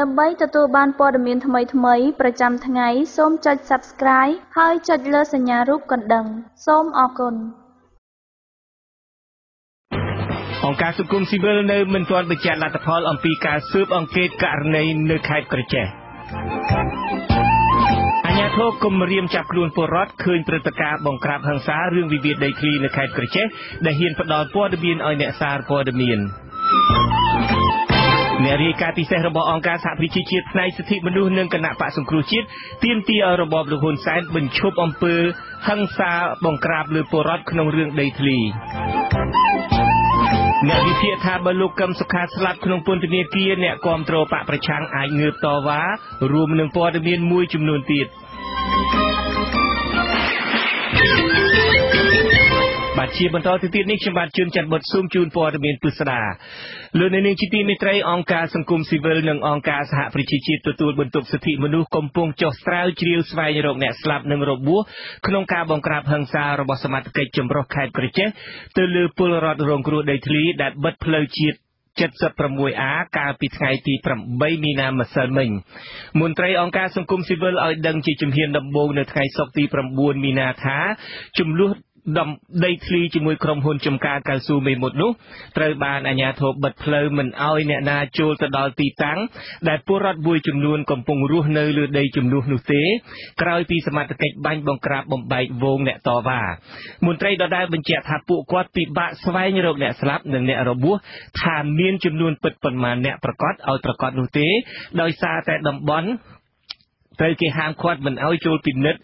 ដើម្បីទទួលបានព័ត៌មានថ្មីៗប្រចាំថ្ងៃសូមចុច Subscribe ហើយចុចលើសញ្ញារូបកណ្ដឹង សូមអរគុណអង្គការសង្គមស៊ីវិលនៅមិនទាន់បញ្ជាក់លទ្ធផលអំពីការស៊ើបអង្កេតករណីនៅខេត្តក្រចេះអាញាធរគម្រាមចាប់ខ្លួនពលរដ្ឋឃើញព្រឹត្តិការណ៍បង្ក្រាបហិង្សារឿងវិវាទដីធ្លីនៅខេត្តក្រចេះដែលហ៊ានផ្ដល់ព័ត៌មានឲ្យអ្នកសារព័ត៌មាន អ្នករាយការណ៍ពិសេសរបស់អង្គការសហប្រជាជាតិផ្នែកសិទ្ធិមនុស្សនិងគណៈបកសង្គ្រោះជាតិទាមទារឲ្យរបបលោកហ៊ុនសែនបញ្ឈប់អំពើហិង្សាបង្ក្រាបលើពលរដ្ឋក្នុងរឿងដីធ្លីអ្នកវិភាគថាបើលោកកឹមសុខាស្លាប់ក្នុងពន្ធនាគារអ្នកគ្រប់គ្រងបកប្រឆាំងអាចងើបតវ៉ារួមនឹងព័ត៌មានមួយចំនួនទៀត បាទជាបន្តទៅទៀតនេះខ្ញុំបាទជួនច័ន្ទបុតស៊ូមជូនព័ត៌មានពិស្ដាលោកនៅនាងជាទីមេត្រីអង្គការសង្គមស៊ីវិលនិងអង្គការសហប្រជាជាតិទទួលបន្ទុកសិទ្ធិមនុស្សកំពុងចុះស្រាវជ្រាវស្វែងរកអ្នកស្លាប់និងរបួសក្នុងការបង្ក្រាបហិង្សារបស់សមាជិកចម្រុះខេត្តក្រចេះទៅលើពលរដ្ឋរងគ្រោះដីធ្លីដែលបិទផ្លូវជាតិ 76A កាលពីថ្ងៃទី8មីនាម្សិលមិញមន្ត្រីអង្គការសង្គមស៊ីវិលឲ្យដឹងជាជំហានដំបូងនៅថ្ងៃសុក្រទី9មីនាថាចំនួន ដំដីធ្លីជាមួយក្រុមហ៊ុនចំការកៅស៊ូមេមត់នោះត្រូវបានអាជ្ញាធរបិទផ្លូវមិនឲ្យអ្នកណាចូលទៅដល់ទីតាំងដែលពលរដ្ឋមួយចំនួនកំពុងរស់នៅលើដីជំនួសនោះទេក្រោយពីសមត្ថកិច្ចបាញ់បង្ក្រាបបំបែកវងអ្នកតវ៉ាមន្ត្រីដដែលបញ្ជាក់ថាពួកគាត់ពិបាកស្វែងរកអ្នកស្លាប់និងអ្នករបួសថាមានចំនួនពិតប៉ុន្មានអ្នកប្រកាសឲ្យប្រកាសនោះទេដោយសារតែតំបន់ត្រូវគេហាមឃាត់មិនឲ្យចូលពិនិត្យ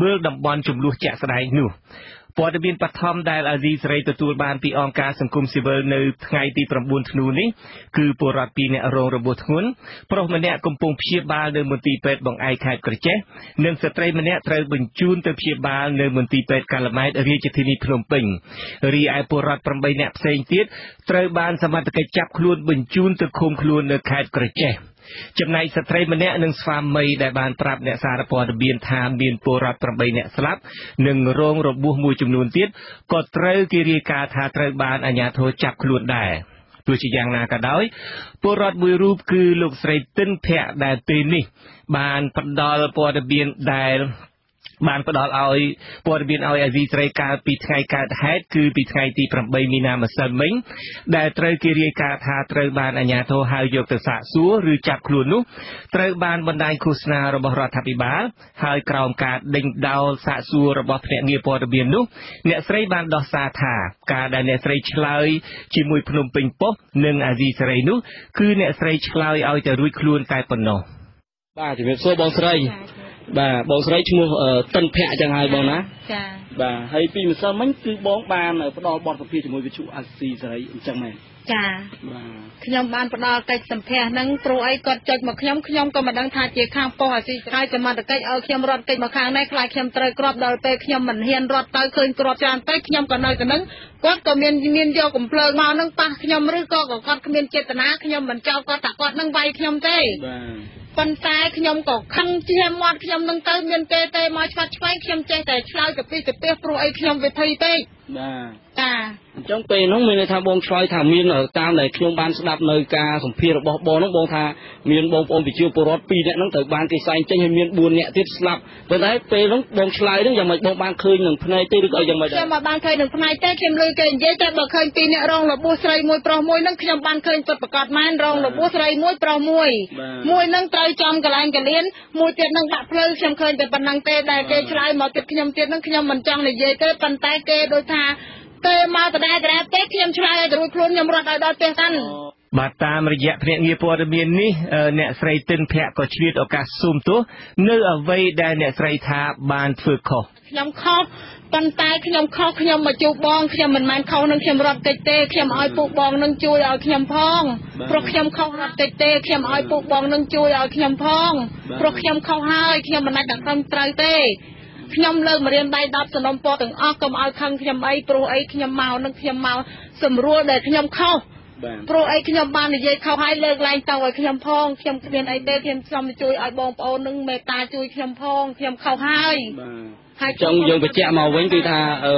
មើលតំបន់ចំនួនជាក់ស្ដែងនោះ ព័ត៌មានបឋមដែលអាស៊ីសេរីទទួលបានពីអង្គការសង្គមស៊ីវិលនៅថ្ងៃទី9ធ្នូនេះគឺពលរដ្ឋ2នាក់រងរបួសធ្ងន់ប្រុសម្នាក់កំពុងព្យាបាលនៅមន្ទីរពេទ្យបង្អែកខេត្តក្រចេះនិងស្ត្រីម្នាក់ត្រូវបញ្ជូនទៅព្យាបាលនៅមន្ទីរពេទ្យកាល់ម៉ែតរាជធានីភ្នំពេញរីឯពលរដ្ឋ8នាក់ផ្សេងទៀតត្រូវបានសមត្ថកិច្ចចាប់ខ្លួនបញ្ជូនទៅឃុំខ្លួននៅខេត្តក្រចេះ។ ចំណែកស្ត្រីម្នាក់និងស្វាមីដែលបានប្រាប់អ្នកសារព័ត៌មានថាមានពលរដ្ឋ8នាក់ស្លាប់និងរងរបួសមួយចំនួនទៀតក៏ត្រូវគេរាយការណ៍ថាត្រូវបានអាជ្ញាធរចាប់ខ្លួនដែរទោះជាយ៉ាងណាក៏ដោយពលរដ្ឋមួយរូបគឺលោកស្រីទិនភ័ក្រដែលពេលនេះបានផ្ដល់ព័ត៌មានដែល បានផ្ដល់ឲ្យព័ត៌មានឲ្យអាស៊ីសេរីកាលពីថ្ងៃកើតហេតុគឺពីថ្ងៃទី8មីនាម្សិលមិញដែលត្រូវគេរាយការណ៍ថាត្រូវបានអាជ្ញាធរហៅយកទៅសាកសួរឬចាប់ខ្លួននោះត្រូវបានបណ្ដាញឃោសនារបស់រដ្ឋាភិបាលហើយក្រោមការដេញដោលសាកសួររបស់ភ្នាក់ងារព័ត៌មាននោះអ្នកស្រីបានដោះសារថាការដែលអ្នកស្រីឆ្លើយជាមួយភ្នំពេញប៉ុស្តិ៍និងអាស៊ីសេរីនោះគឺអ្នកស្រីឆ្លើយឲ្យតែរួចខ្លួនតែប៉ុណ្ណោះបាទជំរាបសួរបងស្រី បាទបងស្រីឈ្មោះតិនភ័ក្រចឹងហើយបងណាចាបាទហើយពីម្សិលមិញគឺបងបានផ្ដល់បទសម្ភាសជាមួយវិទ្យុអាស៊ីសេរីអញ្ចឹងមែន ចាបាទខ្ញុំបានផ្ដល់កិច្ចសម្ភាសហ្នឹងព្រោះអីគាត់ចុចមកខ្ញុំខ្ញុំក៏មិនដឹងថាជាខាងប៉ុស្តិ៍អាស៊ីហើយសមត្ថកិច្ចឲ្យខ្ញុំរត់កិច្ចមកខាងនេះខ្លាចខ្ញុំត្រូវគ្រាប់ដល់ពេលខ្ញុំមិនហ៊ានរត់ទៅឃើញគ្រាប់ច្រើនពេកខ្ញុំក៏នៅទៅនឹងគាត់ក៏មានមានយកកំភ្លើងមកនឹងប៉ះខ្ញុំឬក៏គាត់គ្មានចេតនាខ្ញុំមិនចោលគាត់ថាគាត់នឹងវាយខ្ញុំទេបាទប៉ុន្តែខ្ញុំក៏ខឹងជាមាត់ខ្ញុំនឹងទៅមានទេទេមកឆ្វាត់ឆ្វែងខ្ញុំចេះតែឆ្លើយទៅពីទៅពីព្រោះអីខ្ញុំវិភ័យពេកបាទ ចាអញ្ចឹងពេលហ្នឹងមានន័យថាបងឆ្លើយថាមានតាមដែលខ្ញុំបានស្ដាប់នៅការសម្ភាររបស់បងហ្នឹងបងថាមានបងប្អូនប្រជាពលរដ្ឋ2នាក់ហ្នឹងត្រូវបានគេសែងចេញហើយមាន4នាក់ទៀតស្លាប់ប៉ុន្តែពេលហ្នឹងបងឆ្លើយហ្នឹងយ៉ាងម៉េចបងបានឃើញនឹងភ្នែកទេឬក៏យ៉ាងម៉េចខ្ញុំមិនបានឃើញនឹងភ្នែកទេខ្ញុំលឺគេនិយាយតែបើឃើញ2នាក់រងរបួសស្រីមួយប្រុសមួយហ្នឹងខ្ញុំបានឃើញពិតប្រកបមែនរងរបួសស្រីមួយប្រុសមួយមួយហ្នឹងត្រូវចំកន្លែងកលៀនមួយទៀតហ្នឹងដាក់ផ្លូវខ្ញុំឃើញតែប៉ុណ្ណឹងទេដែលគេឆ្លើយមកទៀតខ្ញុំទៀតហ្នឹងខ្ញុំមិនចង់និយាយទេប៉ុន្តែគេដូចថា ពេលមកដដែលដដែលទេខ្ញុំឆ្លើយឲ្យរួចខ្លួនខ្ញុំរត់ឲ្យដល់ផ្ទះតាន់បាទតាមរយៈភ្នាក់ងារព័ត៌មាននេះអ្នកស្រីទិនភ័ក្រក៏ឆ្លៀតឱកាសស៊ូមទោសនៅអ្វីដែលអ្នកស្រីថាបានធ្វើខុសខ្ញុំខុសប៉ុន្តែខ្ញុំខុសខ្ញុំមកជួបបងខ្ញុំមិនមែនខុសនឹងខ្ញុំរត់តិចទេខ្ញុំឲ្យពូបងនឹងជួយឲ្យខ្ញុំផងព្រោះខ្ញុំខុសរត់តិចទេខ្ញុំឲ្យពូបងនឹងជួយឲ្យខ្ញុំផងព្រោះខ្ញុំខុសហើយខ្ញុំមិនអាចដាក់ត្រឹមត្រូវទេ ខ្ញុំលើកម្រាមដៃ10សំណុំពរទាំងអស់កុំឲ្យខឹងខ្ញុំអីព្រោះអីខ្ញុំមកនឹងខ្ញុំមកសម្រួលដែលខ្ញុំខុសព្រោះអីខ្ញុំបាននិយាយខុសហើយលើកឡើងទៅឲ្យខ្ញុំផងខ្ញុំគ្មានអីទេខ្ញុំសូមជួយឲ្យបងប្អូននឹងមេត្តាជួយខ្ញុំផងខ្ញុំខុសហើយ ហើយចឹងយើងបញ្ជាក់មកវិញគឺថាអឺ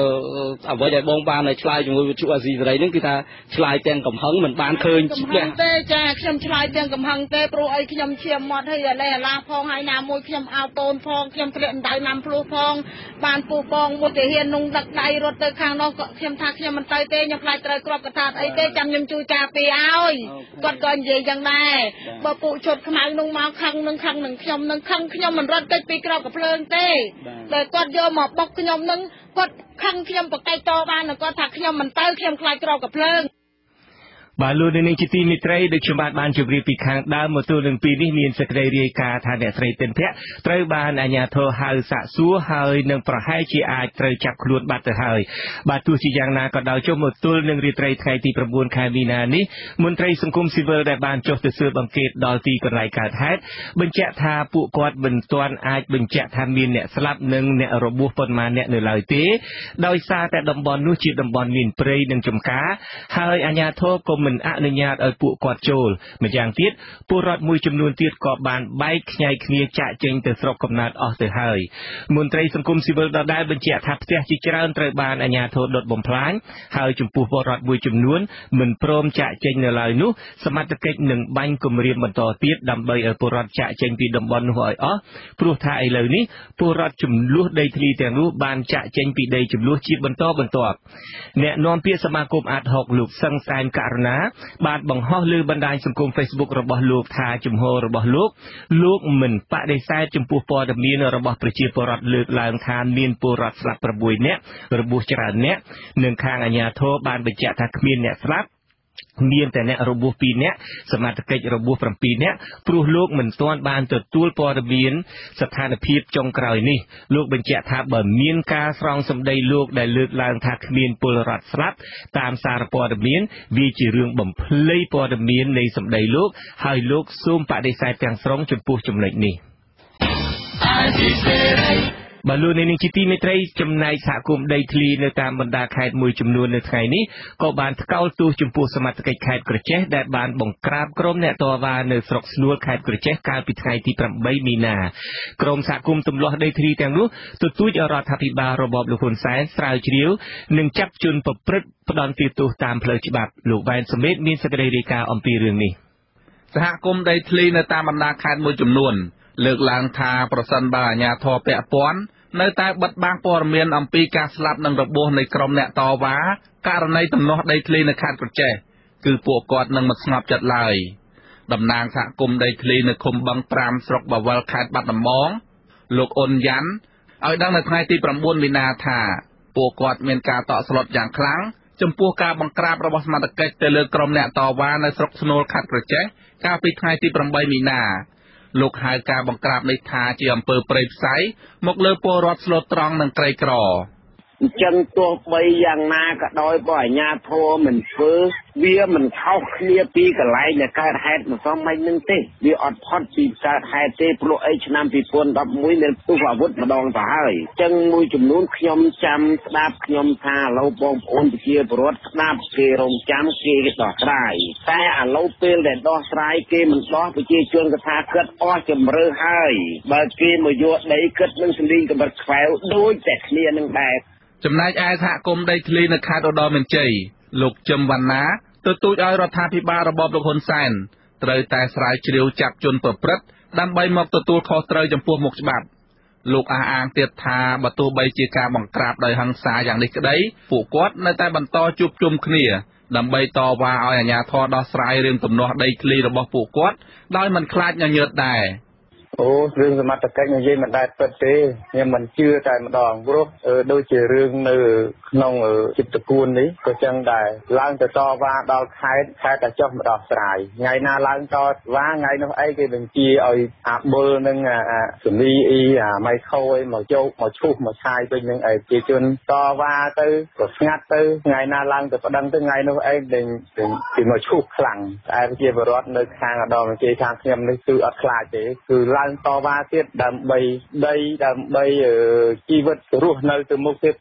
អ្វីដែលបងបានឆ្លើយជាមួយវិទ្យុអាស៊ីសេរីហ្នឹងគឺថាឆ្លើយទាំងកំហឹងមិនបានឃើញកំលហឹះងទេចាខ្ញុំឆ្លើយទាំងកំហឹងទេព្រោះអីខ្ញុំឈាមមាត់ហើយអាលេអាឡាផងហើយណាមួយខ្ញុំអោបតូនផងខ្ញុំធ្លាក់ដៅណាំភ្លោះផងបានពូបងមួយទាហាននោះដឹកដៃរត់ទៅខាងនោះក៏ខ្ញុំថាខ្ញុំមិនទៅទេខ្ញុំខ្លាចត្រូវគ្រាប់កថាអីទេចាំខ្ញុំជួយការពារឲ្យគាត់ក៏និយាយយ៉ាងដែរបើពួកឈុតខ្មៅនោះមកខឹងនឹងខឹងនឹងខ្ញុំនឹងខឹងខ្ញុំមិនរត់គេចពីក្របកភ្លើងទេតែគាត់យកមកបុកខ្ញុំនឹងគាត់ខឹងខ្ញុំប្រកែកតបាននឹងគាត់ថាខ្ញុំមិនទៅខ្ញុំខ្លាចក្របកភ្លើង បាទលោកនាងជាទីមិត្តរីដូចខ្ញុំបាទបានជម្រាបពីខាងដើមមកទល់នឹងពេលនេះមានសេចក្តីរាយការណ៍ថាអ្នកស្រីតិនភ័ក្រត្រូវបានអាជ្ញាធរហៅសាកសួរហើយនឹងប្រហែលជាអាចត្រូវចាប់ខ្លួនបាត់ទៅហើយបាទទោះជាយ៉ាងណាក៏ដោយចុះមកទល់នឹងរាត្រីថ្ងៃទី9ខែមីនានេះមន្ត្រីសង្គមស៊ីវិលដែលបានចុះទៅស៊ើបអង្កេតដល់ទីកន្លែងកើតហេតុបញ្ជាក់ថាពួកគាត់មិនទាន់អាចបញ្ជាក់ថាមានអ្នកស្លាប់និងអ្នករបួសប៉ុន្មានអ្នកនៅឡើយទេដោយសារតែតំបន់នោះជាតំបន់មានព្រៃនិងចំការហើយអាជ្ញាធរក៏មិនអនុញ្ញាតឲ្យពួកគាត់ចូល ម្យ៉ាងទៀតពលរដ្ឋមួយចំនួនទៀតក៏បានបែកខ្ញែកគ្នាចាក់ចេញទៅស្រុកកំណើតអស់ទៅហើយមន្ត្រីសង្គមស៊ីវិលដដែលបញ្ជាក់ថាផ្ទះជាច្រើនត្រូវបានអាជ្ញាធរដុតបំផ្លាញហើយចំពោះពលរដ្ឋមួយចំនួនមិនព្រមចាក់ចេញនៅឡើយនោះសមត្ថកិច្ចនឹងបាញ់គម្រាមបន្តទៀតដើម្បីឲ្យពលរដ្ឋចាក់ចេញពីតំបន់នោះឲ្យអស់ព្រោះថាឥឡូវនេះពលរដ្ឋចំនួនដីធ្លីទាំងនោះបានចាក់ចេញពីដីចំនួនជាបន្តបន្ទាប់អ្នកនាំពាក្យសមាគមអាត6លោកសឹងសែនករណាបានបង្ហោះលើបណ្ដាញសង្គម Facebook របស់លោកថាជំហររបស់លោកលោកមិនបដិសេធចំពោះព័ត៌មានរបស់ប្រជាពលរដ្ឋលើកឡើងថាមានពលរដ្ឋស្លាប់6នាក់របួសច្រើននាក់និងខាងអាជ្ញាធរបានបញ្ជាក់ថាគ្មានអ្នកស្លាប់ មានតែអ្នករបួស2នាក់សមត្ថកិច្ចរបួស7នាក់ព្រោះលោកមិនទាន់បានទទួលព័ត៌មានស្ថានភាពចុងក្រោយនេះលោកបញ្ជាក់ថាបើមានការស្រង់សម្ដីលោកដែលលើកឡើងថាគ្មានពលរដ្ឋស្លាប់តាមសារព័ត៌មានវាជារឿងបំភ្លៃព័ត៌មាននៃសម្ដីលោក ហើយលោកសូមបដិសេធទាំងស្រុងចំពោះចំណុចនេះ បាទលោកនាងជាទីមេត្រីចំណែកសហគមន៍ដីធ្លីនៅតាមបណ្ដាខេត្តមួយចំនួននៅថ្ងៃនេះក៏បានថ្កោលទោសចំពោះសមត្ថកិច្ចខេត្តក្រចេះដែលបានបង្ក្រាបក្រុមអ្នកតវ៉ានៅស្រុកស្នួលខេត្តក្រចេះកាលពីថ្ងៃទី8មីនាក្រុមសហគមន៍ទម្លាស់ដីធ្លីទាំងនោះទទូចឲ្យរដ្ឋាភិបាលរបបលោកហ៊ុនសែនស្រាវជ្រាវនិងចាប់ជនប្រព្រឹត្តផ្ដន្ទាទោសតាមផ្លូវច្បាប់លោកវ៉ែនសមេតមានសេចក្តីរាយការណ៍អំពីរឿងនេះសហគមន៍ដីធ្លីនៅតាមបណ្ដាខេត្តមួយចំនួន លើកឡើងថាប្រសិនបើអាជ្ញាធរពាក់ព័ន្ធនៅតែបិទបាំងព័ត៌មានអំពីការស្លាប់និងរបួសនៃក្រុមអ្នកតវ៉ាករណីទំនាស់ដីធ្លីនៅខេត្តក្រចេះគឺពួកគាត់នឹងមិនស្ងប់ចិត្តឡើយតំណាងសហគមន៍ដីធ្លីនៅឃុំបឹង5ស្រុកបាវលខេត្តបាត់ដំបងលោកអ៊ុនយ៉ាន់ឲ្យដឹងនៅថ្ងៃទី9មីនាថាពួកគាត់មានការតក់ស្លុតយ៉ាងខ្លាំងចំពោះការបង្ក្រាបរបស់សមត្ថកិច្ចទៅលើក្រុមអ្នកតវ៉ានៅស្រុកស្នូលខេត្តក្រចេះកាលពីថ្ងៃទី8មីនា លោកហៅការបង្ក្រាបនេះថាជាអំពើព្រៃផ្សៃមកលើពលរដ្ឋស្លូតត្រង់និងក្រីក្រ អញ្ចឹងទោះបីយ៉ាងណាក៏ដោយបើអាជ្ញាធរមិនធ្វើវាមិនខុសគ្នាពីកន្លែងដែលកើតហេតុម្សិលមិញនឹងទេវាអត់ផុតពីកើតហេតុទេព្រោះអីឆ្នាំ2011មានផ្ទុះអាវុធម្ដងទៅហើយអញ្ចឹងមួយចំនួនខ្ញុំចាំស្ដាប់ខ្ញុំថាឥឡូវបងប្អូនប្រជាពលរដ្ឋស្ដាប់គេរងចាំគេដោះស្រាយតែឥឡូវពេលដែលដោះស្រាយគេមិនដោះប្រជាជនក៏ថាគិតអស់ជំរឿហើយបើគេមកយកដីគិតនឹងសម្លេងកម្រិតខ្វែវដូចតែគ្នានឹងដែរ ចំណែកឯសហគមន៍ដីធ្លីនៅខេត្តឧត្តរមានជ័យលោកជឹមវណ្ណាទទូចឲ្យរដ្ឋាភិបាលរបបលោកហ៊ុនសែនត្រូវតែស្រាវជ្រាវចាប់ជនប្រព្រឹត្តដើម្បីមកទទួលខុសត្រូវចំពោះមុខច្បាប់លោកអះអាងទៀតថាបើទោះបីជាការបង្ក្រាបដោយហិង្សាយ៉ាងនេះក្តីពួកគាត់នៅតែបន្តជួបជុំគ្នា ដើម្បីតវ៉ាឲ្យអាជ្ញាធរដោះស្រាយរឿងទំនាស់ដីធ្លីរបស់ពួកគាត់ដោយមិនខ្លាចញញើតដែរ អូរឿងសមត្ថកិច្ចនិយាយមិនដែលពិតទេខ្ញុំមិនជឿតែម្ដងព្រោះអឺដូចជារឿងនៅក្នុងអឺចិត្តគួននេះក៏ចឹងដែរឡើងទៅតវ៉ាដល់ខេត្តខេត្តតែចុះមកដោះស្រាយថ្ងៃណាឡើងតវ៉ាថ្ងៃនោះអីគេបញ្ជាឲ្យអាបុលនឹងអាអាសលីអ៊ីអាម៉ៃខូអីមកយកមកឈូសមកឆាយវិញនឹងឯប្រជាជនតវ៉ាទៅក៏ស្ងាត់ទៅថ្ងៃណាឡើងទៅប្តឹងទៅថ្ងៃនោះអីដេញដេញគេមកឈូសខ្លាំងតែប្រជាពលរដ្ឋនៅខាងឧត្តរមានជ័យខាងខ្ញុំនេះគឺអត់ខ្លាចទេគឺឡើងតវ៉ាទៀតដើម្បីដីដើម្បីអឺជីវិតរស់នៅទៅមុខទៀត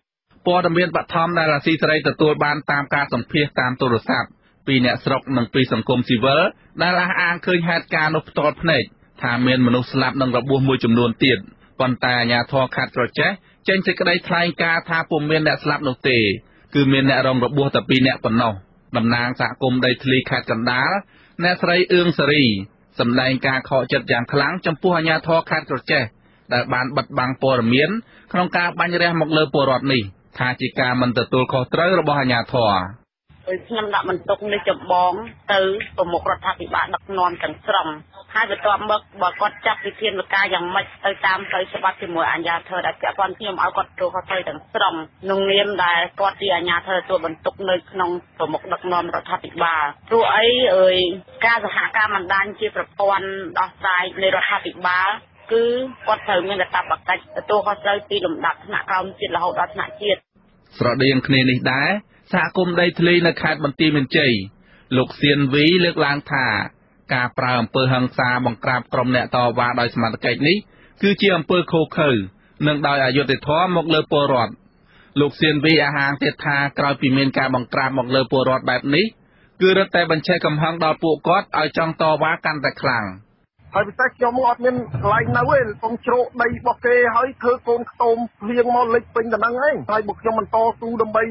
ព័ត៌មានបឋមដែលអាស៊ីសេរីទទួលបានតាមការសម្ភាសតាមទូរស័ព្ទពីអ្នកស្រុកនិងពីសង្គមស៊ីវិលដែលអះអាងឃើញហេតុការណ៍នោះផ្ទាល់ភ្នែកថាមានមនុស្សស្លាប់និងរបួសមួយចំនួនទៀតប៉ុន្តែអាជ្ញាធរខេត្តក្រចេះចេញសេចក្តីថ្លែងការណ៍ថាពុំមានអ្នកស្លាប់នោះទេគឺមានអ្នករងរបួសតែ2អ្នកប៉ុណ្ណោះតំណាងសហគមន៍ដីធ្លីខេត្តកណ្ដាលអ្នកស្រីអឿងសេរី សម្ដែងការខកចិត្តយ៉ាងខ្លាំងចំពោះអាជ្ញាធរខេត្តក្រចេះដែលបានបិទបាំងព័ត៌មានក្នុងការបាញ់រះមកលើពលរដ្ឋនេះថាជាការមិនទទួលខុសត្រូវរបស់អាជ្ញាធរ ដោយខ្ញុំដាក់បន្ទុកនេះចម្បង ទៅប្រមុខរដ្ឋាភិបាលដឹកនាំទាំងស្រុងហើយបន្ទាប់មកបើគាត់ចាត់វិធានការយ៉ាងម៉េចទៅតាមផ្លូវច្បាប់ជាមួយអាជ្ញាធរដែលពាក់ព័ន្ធខ្ញុំឲ្យគាត់ទទួលខុសត្រូវទាំងស្រុងក្នុងនាមដែលគាត់ជាអាជ្ញាធរទទួលបន្ទុកនៅក្នុងប្រមុខដឹកនាំរដ្ឋាភិបាលព្រោះអីអើយការសហការបណ្ដាញជាប្រព័ន្ធដោះស្រាយនៃរដ្ឋាភិបាលគឺគាត់ត្រូវមានកាតព្វកិច្ចទទួលខុសត្រូវពីលំដាប់ថ្នាក់ក្រោមជាតិរហូតដល់ថ្នាក់ជាតិស្រដៀងគ្នានេះដែរ សហគមន៍ដីធ្លីនៅខេត្តបន្ទាយមានជ័យលោកសៀនវីលើកឡើងថា ការប្រើអំពើហិង្សាបង្ក្រាបក្រុមអ្នកតវ៉ាដោយសមត្ថកិច្ចនេះគឺជាអំពើឃោរឃៅនិងដោយអយុត្តិធម៌មកលើពលរដ្ឋលោកសៀនវីអាហាងទៀតថាក្រោយពីមានការបង្ក្រាបមកលើពលរដ្ឋបែបនេះគឺរឹតតែបញ្ឆេះកំហឹងដល់ពួកគាត់ឲ្យចង់តវ៉ាកាន់តែខ្លាំង។ ហើយពិសេសខ្ញុំអត់មានកន្លែងនៅទេខ្ញុំជ្រោកដីរបស់គេហើយធ្វើកូនខ្ទមភ្លៀងមកលិចពេញតែហ្នឹងឯងហើយមកខ្ញុំមិនតស៊ូដើម្បី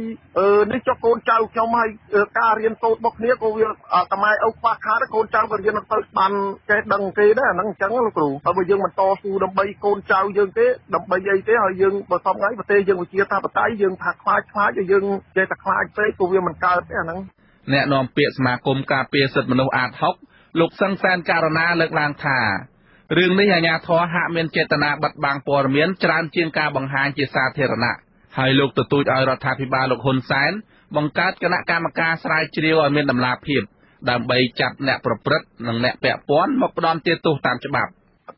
នេះចុះកូនចៅខ្ញុំហើយការរៀនសូត្ររបស់គ្នាក៏វាតាមឪខ្វះខាតកូនចៅក៏រៀនទៅបានចេះដឹងគេដែរអាហ្នឹងអញ្ចឹងលោកគ្រូហើយបើយើងមិនតស៊ូដើម្បីកូនចៅយើងទេដើម្បីអីទេហើយយើងបើសំថ្ងៃប្រទេសយើងវិជាថាបតៃយើងថាខ្លាចខ្លាចយើងចេះតែខ្លាចពេកក៏វាមិនកើតទេអាហ្នឹងអ្នកនាំពាក្យសមាគមការពារសិទ្ធិមនុស្សអាត6 លោកសឹងសែនករណាលើកឡើងថារឿងនេះអាជ្ញាធរហាក់មានចេតនាបិទបាំងព័ត៌មានច្រើនជាងការបង្ហាញជាសាធារណៈហើយលោកទទូចឲ្យរដ្ឋាភិបាលលោកហ៊ុនសែនបង្កើតគណៈកម្មការស្រាវជ្រាវឲ្យមានតម្លាភាពដើម្បីចាប់អ្នកប្រព្រឹត្តនិងអ្នកពាក់ព័ន្ធមកផ្ដន់ទោសតាមច្បាប់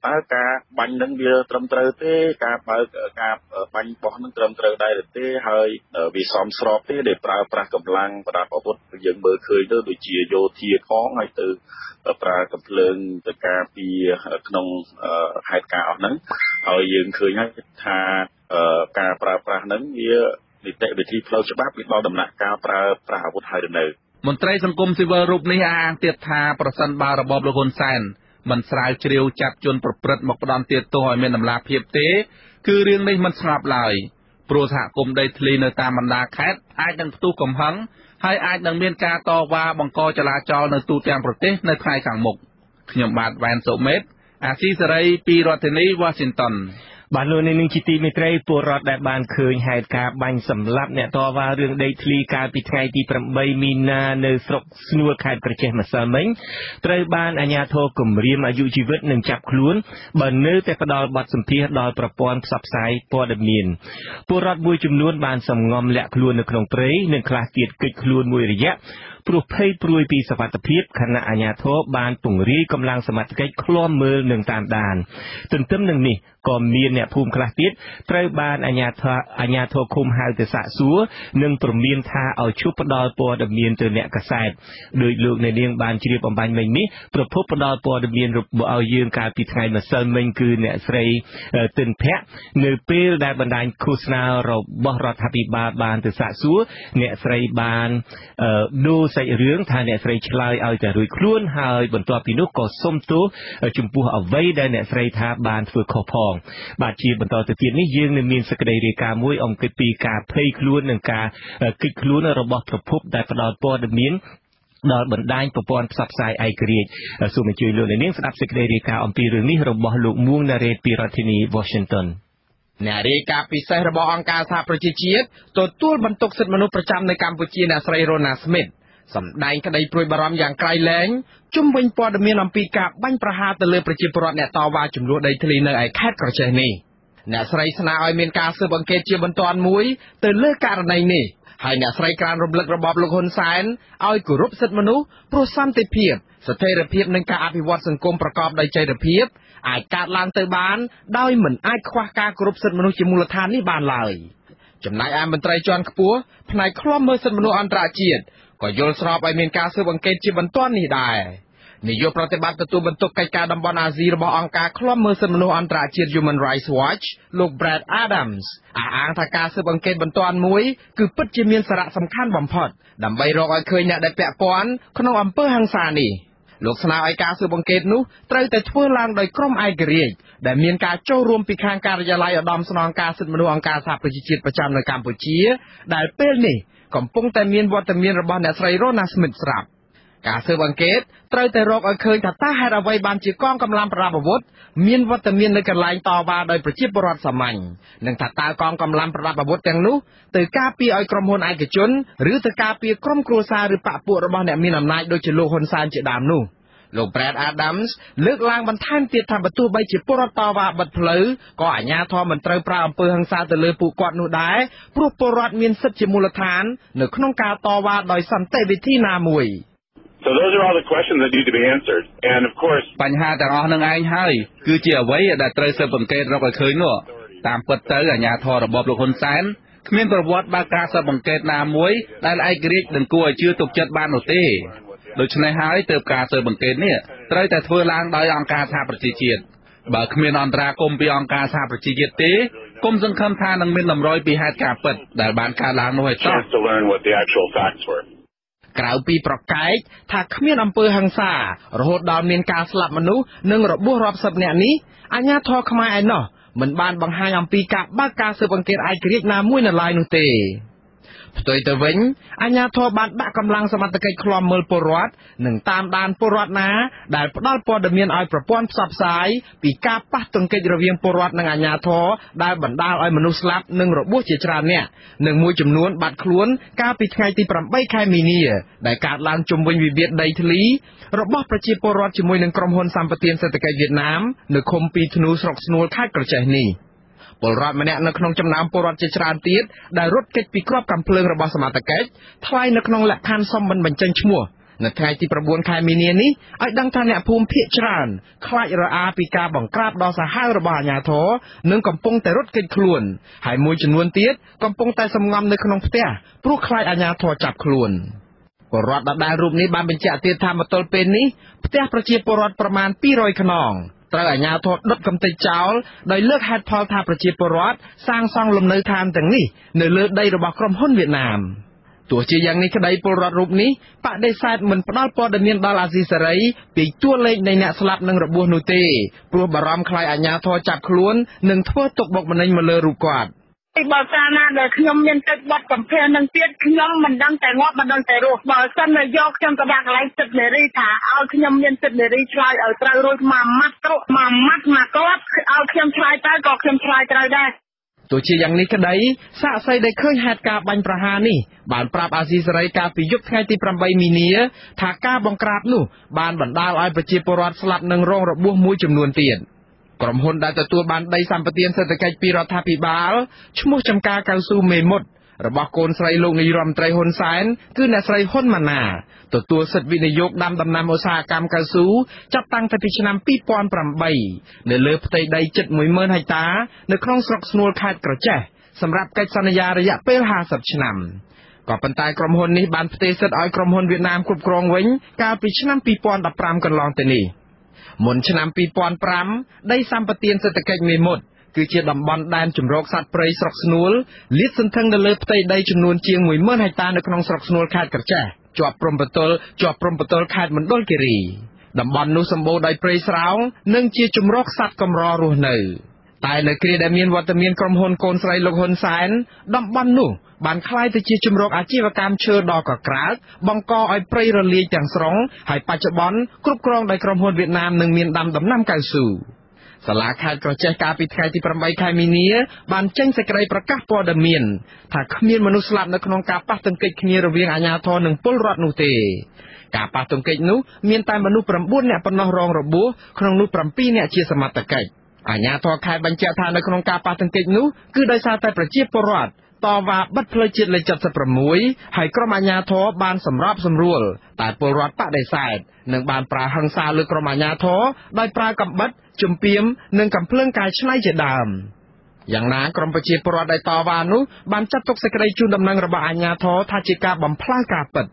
តើការបាញ់នឹងវាត្រឹមត្រូវទេ ការបើកការបាញ់បោះនឹងត្រឹមត្រូវដែរទេហើយវាសមស្របទេដែលប្រើប្រាស់កម្លាំងប្រដាប់អាវុធយើងមើលឃើញទៅដូចជាយោធាផងហើយទៅ ប្រើកំភ្លើងទៅការពារក្នុងហេតុការណ៍អស់ហ្នឹងហើយយើងឃើញហើយថាការប្រើប្រាស់ហ្នឹងវានីតិវិធីផ្លូវច្បាប់វាដល់ដំណាក់កាលប្រើប្រាស់អាវុធហើយនៅមន្ត្រីសង្គមស៊ីវិលរូបនេះអះអាងទៀតថាប្រសិនបើរបបលោកហ៊ុនសែនមិនស្រាវជ្រាវចាប់ជនប្រព្រឹត្តមកផ្ដន់ទាទោសឲ្យមានតម្លាភាពទេ គឺរឿងនេះមិនស្ងប់ឡើយព្រោះសហគមន៍ដីធ្លីនៅតាមបណ្ដាខេត្តអាចនឹងផ្ទុះកំហឹង ហើយអាចនឹងមានការតវ៉ាបង្កចលាចលនៅទូទាំងប្រទេសនៅថ្ងៃខាងមុខខ្ញុំបាទវ៉ែនសុមេតអាស៊ីសេរីពីរដ្ឋធានី Washington បាទលោកនាងជាទីមេត្រីពលរដ្ឋដែលបានឃើញហេតុការណ៍បាញ់សម្លាប់អ្នកតវ៉ារឿងដីធ្លីកាលពីថ្ងៃទី8មីនានៅស្រុកស្នួលខេត្តក្រចេះម្សិលមិញត្រូវបានអាជ្ញាធរគម្រាមអាយុជីវិតនិងចាប់ខ្លួនបើនៅតែផ្ដាល់បទសម្ភាសដល់ប្រព័ន្ធផ្សព្វផ្សាយព័ត៌មានពលរដ្ឋមួយចំនួនបានសំងំលាក់ខ្លួននៅក្នុងព្រៃនិងខ្លះទៀតគេចខ្លួនមួយរយៈ ព្រោះភ័យព្រួយពីសវត្ថភាពខណៈអាជ្ញាធរបានពង្រាយកម្លាំងសមត្ថកិច្ចឃ្លាំមើលនិងតាមដាន ទន្ទឹមនឹងនេះក៏មានអ្នកភូមិខ្លះទៀតត្រូវបានអាជ្ញាធរអាជ្ញាធរឃុំហៅទៅសាកសួរនិងព្រមានថាឲ្យជួបផ្ដល់ព័ត៌មានទៅអ្នកកសែតដោយលោកអ្នកនាងបានជ្រាបអំបញ្ញមិញនេះប្រភពផ្ដល់ព័ត៌មានរបស់ឲ្យយើងកាលពីថ្ងៃម្សិលមិញគឺអ្នកស្រីទិនភ័ក្រនៅពេលដែលបណ្ដាញឃោសនារបស់រដ្ឋាភិបាលបានទៅសាកសួរអ្នកស្រីបានដូរសាច់រឿងថាអ្នកស្រីឆ្លើយឲ្យតែរួចខ្លួនហើយបន្ទាប់ពីនោះក៏សុំទោសចំពោះអ្វីដែលអ្នកស្រីថាបានធ្វើខុសផង បាទជាបន្តទៅទៀតនេះយើងនឹងមានសេចក្តីរាយការណ៍មួយអំពីការភ័យខ្លួននិងការគិតខ្លួនរបស់ប្រភពដែលផ្ដល់ព័ត៌មានដល់បណ្ដាញប្រព័ន្ធផ្សព្វផ្សាយឯករាជ្យសូមអញ្ជើញលោកអ្នកនាងស្ដាប់សេចក្តីរាយការណ៍អំពីរឿងនេះរបស់លោកមួងណារ៉េតពីរដ្ឋធានី Washington អ្នករាយការណ៍ពិសេសរបស់អង្គការសហប្រជាជាតិទទួលបន្ទុកសិទ្ធិមនុស្សប្រចាំនៅកម្ពុជាអ្នកស្រី Rona Smith សម្ដែងក្តីព្រួយបារម្ភយ៉ាងក្រៃលែងជុំវិញព័ត៌មានអំពីការបាញ់ប្រហារទៅលើប្រជាពលរដ្ឋអ្នកតវ៉ាចំនួនដីធ្លីនៅឯខេត្តក្រចេះនេះអ្នកស្រីស្នើឲ្យមានការស៊ើបអង្កេតជាបន្ទាន់មួយទៅលើករណីនេះហើយអ្នកស្រីក្រានរំលឹករបបលោកហ៊ុនសែនឲ្យគោរពសិទ្ធិមនុស្សព្រោះសន្តិភាពស្ថិរភាពនិងការអភិវឌ្ឍសង្គមប្រកបដោយចីរភាពអាចកើតឡើងទៅបានដោយមិនអាចខ្វះការគោរពសិទ្ធិមនុស្សជាមូលដ្ឋាននេះបានឡើយចំណែកឯមន្ត្រីជាន់ខ្ពស់ផ្នែកឃ្លាំមើលសិទ្ធិមនុស្សអន្តរជាតិ ក៏យល់ស្របឲ្យមានការស៊ើបអង្កេតជាបន្ទាន់នេះដែរនាយកប្រតិបត្តិទទួលបន្ទុកកិច្ចការតំបន់អាស៊ីរបស់អង្គការឃ្លាំមើលសិទ្ធិមនុស្សអន្តរជាតិ Human Rights Watch លោក Brad Adams អះអាងថាការស៊ើបអង្កេតបន្ទាន់មួយគឺពិតជាមានសារៈសំខាន់បំផុតដើម្បីរកឲ្យឃើញអ្នកដែលពាក់ព័ន្ធក្នុងអំពើហិង្សានេះលោកស្នើឲ្យការស៊ើបអង្កេតនោះត្រូវតែធ្វើឡើងដោយក្រុមឯករាជ្យដែលមានការចូលរួមពីខាងការិយាល័យឧត្តមស្នងការសិទ្ធិមនុស្សអង្គការសហប្រជាជាតិប្រចាំនៅកម្ពុជា ដែលពេលនេះ កំពុងតែមានវត្តមានរបស់អ្នកស្រីរ៉ូណាស្មីតស្រាប់ការស៊ើបអង្កេតត្រូវតែរកឲ្យឃើញថាតើហេតុអ្វីបានជាកងកម្លាំងប្រដាប់អាវុធមានវត្តមាននៅកន្លែងតវ៉ាដោយប្រជាពលរដ្ឋសាមញ្ញនិងថាតើកងកម្លាំងប្រដាប់អាវុធទាំងនោះទៅការពារឲ្យក្រុមហ៊ុនឯកជនឬទៅការពារក្រុមគ្រួសារឬបកពួករបស់អ្នកមានអំណាចដូចជាលោកហ៊ុនសែនជាដើមនោះ លោក Brad Adams លើកឡើងបន្ថែមទៀតថាបើទោះបីជាពលរដ្ឋតវ៉ាបិទផ្លូវក៏អាជ្ញាធរមិនត្រូវប្រើអំពើហិង្សាទៅលើពួកគាត់នោះដែរព្រោះពលរដ្ឋមានសិទ្ធិជាមូលដ្ឋាននៅក្នុងការតវ៉ាដោយសន្តិវិធីណាមួយ So those are all the questions that need to be answered. And of course បញ្ហាទាំងអស់នឹងឯងហើយគឺជាអ្វីដែលត្រូវស៊ើបអង្កេតរកឲ្យឃើញនោះតាមពិតទៅអាជ្ញាធររបបលោកហ៊ុនសែនគ្មានប្រវត្តិបើកការស៊ើបអង្កេតណាមួយដែលឯករាជ្យនឹងគួរឲ្យជឿទុកចិត្តបាននោះទេ ដូច្នេះហើយទើបការស៊ើបអង្កេតនេះត្រូវតែធ្វើឡើងដោយអង្គការសហប្រជាជាតិបើគ្មានអន្តរាគមន៍ពីអង្គការសហប្រជាជាតិទេគុំសង្ឃឹមថានឹងមានតម្រុយពីហេតុការណ៍ពិតដែលបានកើតឡើងនោះឲ្យតោះ chance to learn what the actual facts were. ក្រៅពីប្រកែកថាគ្មានអំពើហិង្សារហូតដល់មានការស្លាប់មនុស្សនិងរបួសរាប់សិបនាក់នេះអាជ្ញាធរខ្មែរឯណោះមិនបានបង្ហាញអំពីការបើកការស៊ើបអង្កេតឯករាជ្យណាមួយនៅឡើយនោះទេ ផ្ទុយទៅវិញអាជ្ញាធរបានដាក់កម្លាំងសមត្ថកិច្ចឃ្លាំមើលពលរដ្ឋនិងតាមដានពលរដ្ឋណាដែលផ្ដល់ព័ត៌មានឲ្យប្រព័ន្ធផ្សព្វផ្សាយពីការប៉ះទង្គិចរវាងពលរដ្ឋនិងអាជ្ញាធរដែលបណ្ដាលឲ្យមនុស្សស្លាប់និងរបួសជាច្រើនអ្នកនិងមួយចំនួនបាត់ខ្លួនកាលពីថ្ងៃទី8ខែមីនាដែលកើតឡើងជុំវិញវិវាទដីធ្លីរបស់ប្រជាពលរដ្ឋជាមួយនឹងក្រុមហ៊ុនសម្បទានសេដ្ឋកិច្ចវៀតណាមនៅឃុំពីធ្នូស្រុកស្នួលខេត្តក្រចេះនេះ។ ពលរដ្ឋម្នាក់នៅក្នុងចំណោមពលរដ្ឋជាច្រើនទៀតដែលរត់គេចពីគ្រាប់កាំភ្លើងរបស់សមត្ថកិច្ចថ្លែងនៅក្នុងលក្ខខណ្ឌសុំមិនបញ្ចេញឈ្មោះនៅថ្ងៃទី9ខែមីនានេះឲ្យដឹងថាអ្នកភូមិភាគច្រើនខ្លាចរអាពីការបង្ក្រាបដ៏សាហាវរបស់អាជ្ញាធរនិងកំពុងតែរត់គេចខ្លួនហើយមួយចំនួនទៀតកំពុងតែសំងំនៅក្នុងផ្ទះព្រោះខ្លាចអាជ្ញាធរចាប់ខ្លួនពលរដ្ឋដដែលរូបនេះបានបញ្ជាក់ទៀតថាមកទល់ពេលនេះផ្ទះប្រជាពលរដ្ឋប្រមាណ200ខ្នង ត្រូវអាជ្ញាធរដុតកំទេចចោលដោយលើកហេតុផលថាប្រជាពលរដ្ឋសាងសង់លំនៅឋានទាំងនេះនៅលើដីរបស់ក្រុមហ៊ុនវៀតណាមទោះជាយ៉ាងនេះក្តីពលរដ្ឋរូបនេះបដិសេធមិនផ្ដល់ព័ត៌មានដល់អាស៊ីសេរីពីតួលេខនៃអ្នកស្លាប់និងរបួសនោះទេព្រោះបារម្ភខ្លាចអាជ្ញាធរចាប់ខ្លួននិងធ្វើទុកបុកម្នេញមកលើរូបគាត់ បើកាលណាដែលខ្ញុំមានទឹកបាត់កំភះនឹងទៀតខ្ញុំមិនដឹងតែងាប់មិនដឹងតែរស់បើសិនតែយកខ្ញុំទៅដាក់កន្លែងទឹកនារីថាឲ្យខ្ញុំមានទឹកនារីឆ្លើយឲ្យត្រូវរួចមួយម៉ាត់គ្រក់មួយម៉ាត់មួយគ្រាប់ឲ្យខ្ញុំឆ្លើយទៅក៏ខ្ញុំឆ្លើយត្រូវដែរទោះជាយ៉ាងនេះក្តីសាក់សីដែលឃើញហេតុការណ៍បាញ់ប្រហារនេះបានប្រាប់អាស៊ីសេរីកាលពីយប់ថ្ងៃទី8មីនាថាការបង្ក្រាបនោះបានបណ្ដាលឲ្យប្រជាពលរដ្ឋស្លាប់និងរងរបួសមួយចំនួនទៀត។ ក្រុមហ៊ុនដែលទទួលបានដីសម្បត្តិសេដ្ឋកិច្ចពីរដ្ឋាភិបាលឈ្មោះចំការកៅស៊ូមេមុតរបស់កូនស្រីលោកនាយរដ្ឋមន្ត្រីហ៊ុនសែនគឺអ្នកស្រីហ៊ុនម៉ាណាទទួលសិទ្ធិវិនិយោគដាំដំណាំឧស្សាហកម្មកៅស៊ូចាប់តាំងពីឆ្នាំ2008នៅលើផ្ទៃដីជិត10000ហិកតានៅក្នុងស្រុកស្នួលខេត្តក្រចេះសម្រាប់កិច្ចសន្យារយៈពេល50ឆ្នាំក៏ប៉ុន្តែក្រុមហ៊ុននេះបានផ្ទេរសិទ្ធិឲ្យក្រុមហ៊ុនវៀតណាមគ្រប់គ្រងវិញកាលពីឆ្នាំ2015កន្លងទៅនេះ។ មុនឆ្នាំ2005ដីសម្បត្តិសេដ្ឋកិច្ចមេមត់គឺជាតំបន់ដែនជម្រកសត្វព្រៃស្រុកស្នួលលាតសន្ធឹងនៅលើផ្ទៃដីចំនួនជាង10000ហិកតានៅក្នុងស្រុកស្នួលខេត្តក្រចេះជាប់ព្រំប្រទល់ជាប់ព្រំប្រទល់ខេត្តមណ្ឌលគិរីតំបន់នោះសម្បូរដោយព្រៃស្រោងនិងជាជម្រកសត្វកម្ររស់នៅតែនៅគ្រាដែលមានវត្តមានក្រុមហ៊ុនកូនស្រីលោកហ៊ុនសែនតំបន់នោះ បានคล้ายទៅជាជំរកអាជីវកម្មឈើដ៏កក្រើកបង្កឲ្យព្រៃរលាយទាំងស្រុងហើយបច្ចុប្បន្នគ្រប់គ្រងដោយក្រុមហ៊ុនវៀតណាមនិងមានដាំដំណាំកៅស៊ូសាលាខេត្តក្រចេះកាលពីថ្ងៃទី8ខែមីនា បានចេញសេចក្តីប្រកាសព័ត៌មានថាគ្មានមនុស្សស្លាប់នៅក្នុងការប៉ះទង្គិចគ្នារវាងអាជ្ញាធរនិងពលរដ្ឋនោះទេការប៉ះទង្គិចនោះមានតែមនុស្ស9នាក់ប៉ុណ្ណោះរងរបួសក្នុងនោះ7នាក់ជាសមត្ថកិច្ចអាជ្ញាធរខេត្តបញ្ជាក់ថានៅក្នុងការប៉ះទង្គិចនោះគឺដោយសារតែប្រជាពលរដ្ឋ តវ៉ាបិទផ្លូវជាតិលេខ76ហើយក្រុមអាជ្ញាធរបានសម្របសម្រួល តែពលរដ្ឋបដិសេធនិងបានប្រើហិង្សាលើក្រុមអាជ្ញាធរដោយប្រើកាំបិតជំពាម និងកំភ្លើងកាយឆ្នៃជាដើមយ៉ាងណាក្រមប្រជាពលរដ្ឋដែលតវ៉ានោះបានចាត់ទុកសេចក្តីជូនដំណឹងរបស់អាជ្ញាធរថាជាការបំផ្លាញការពិត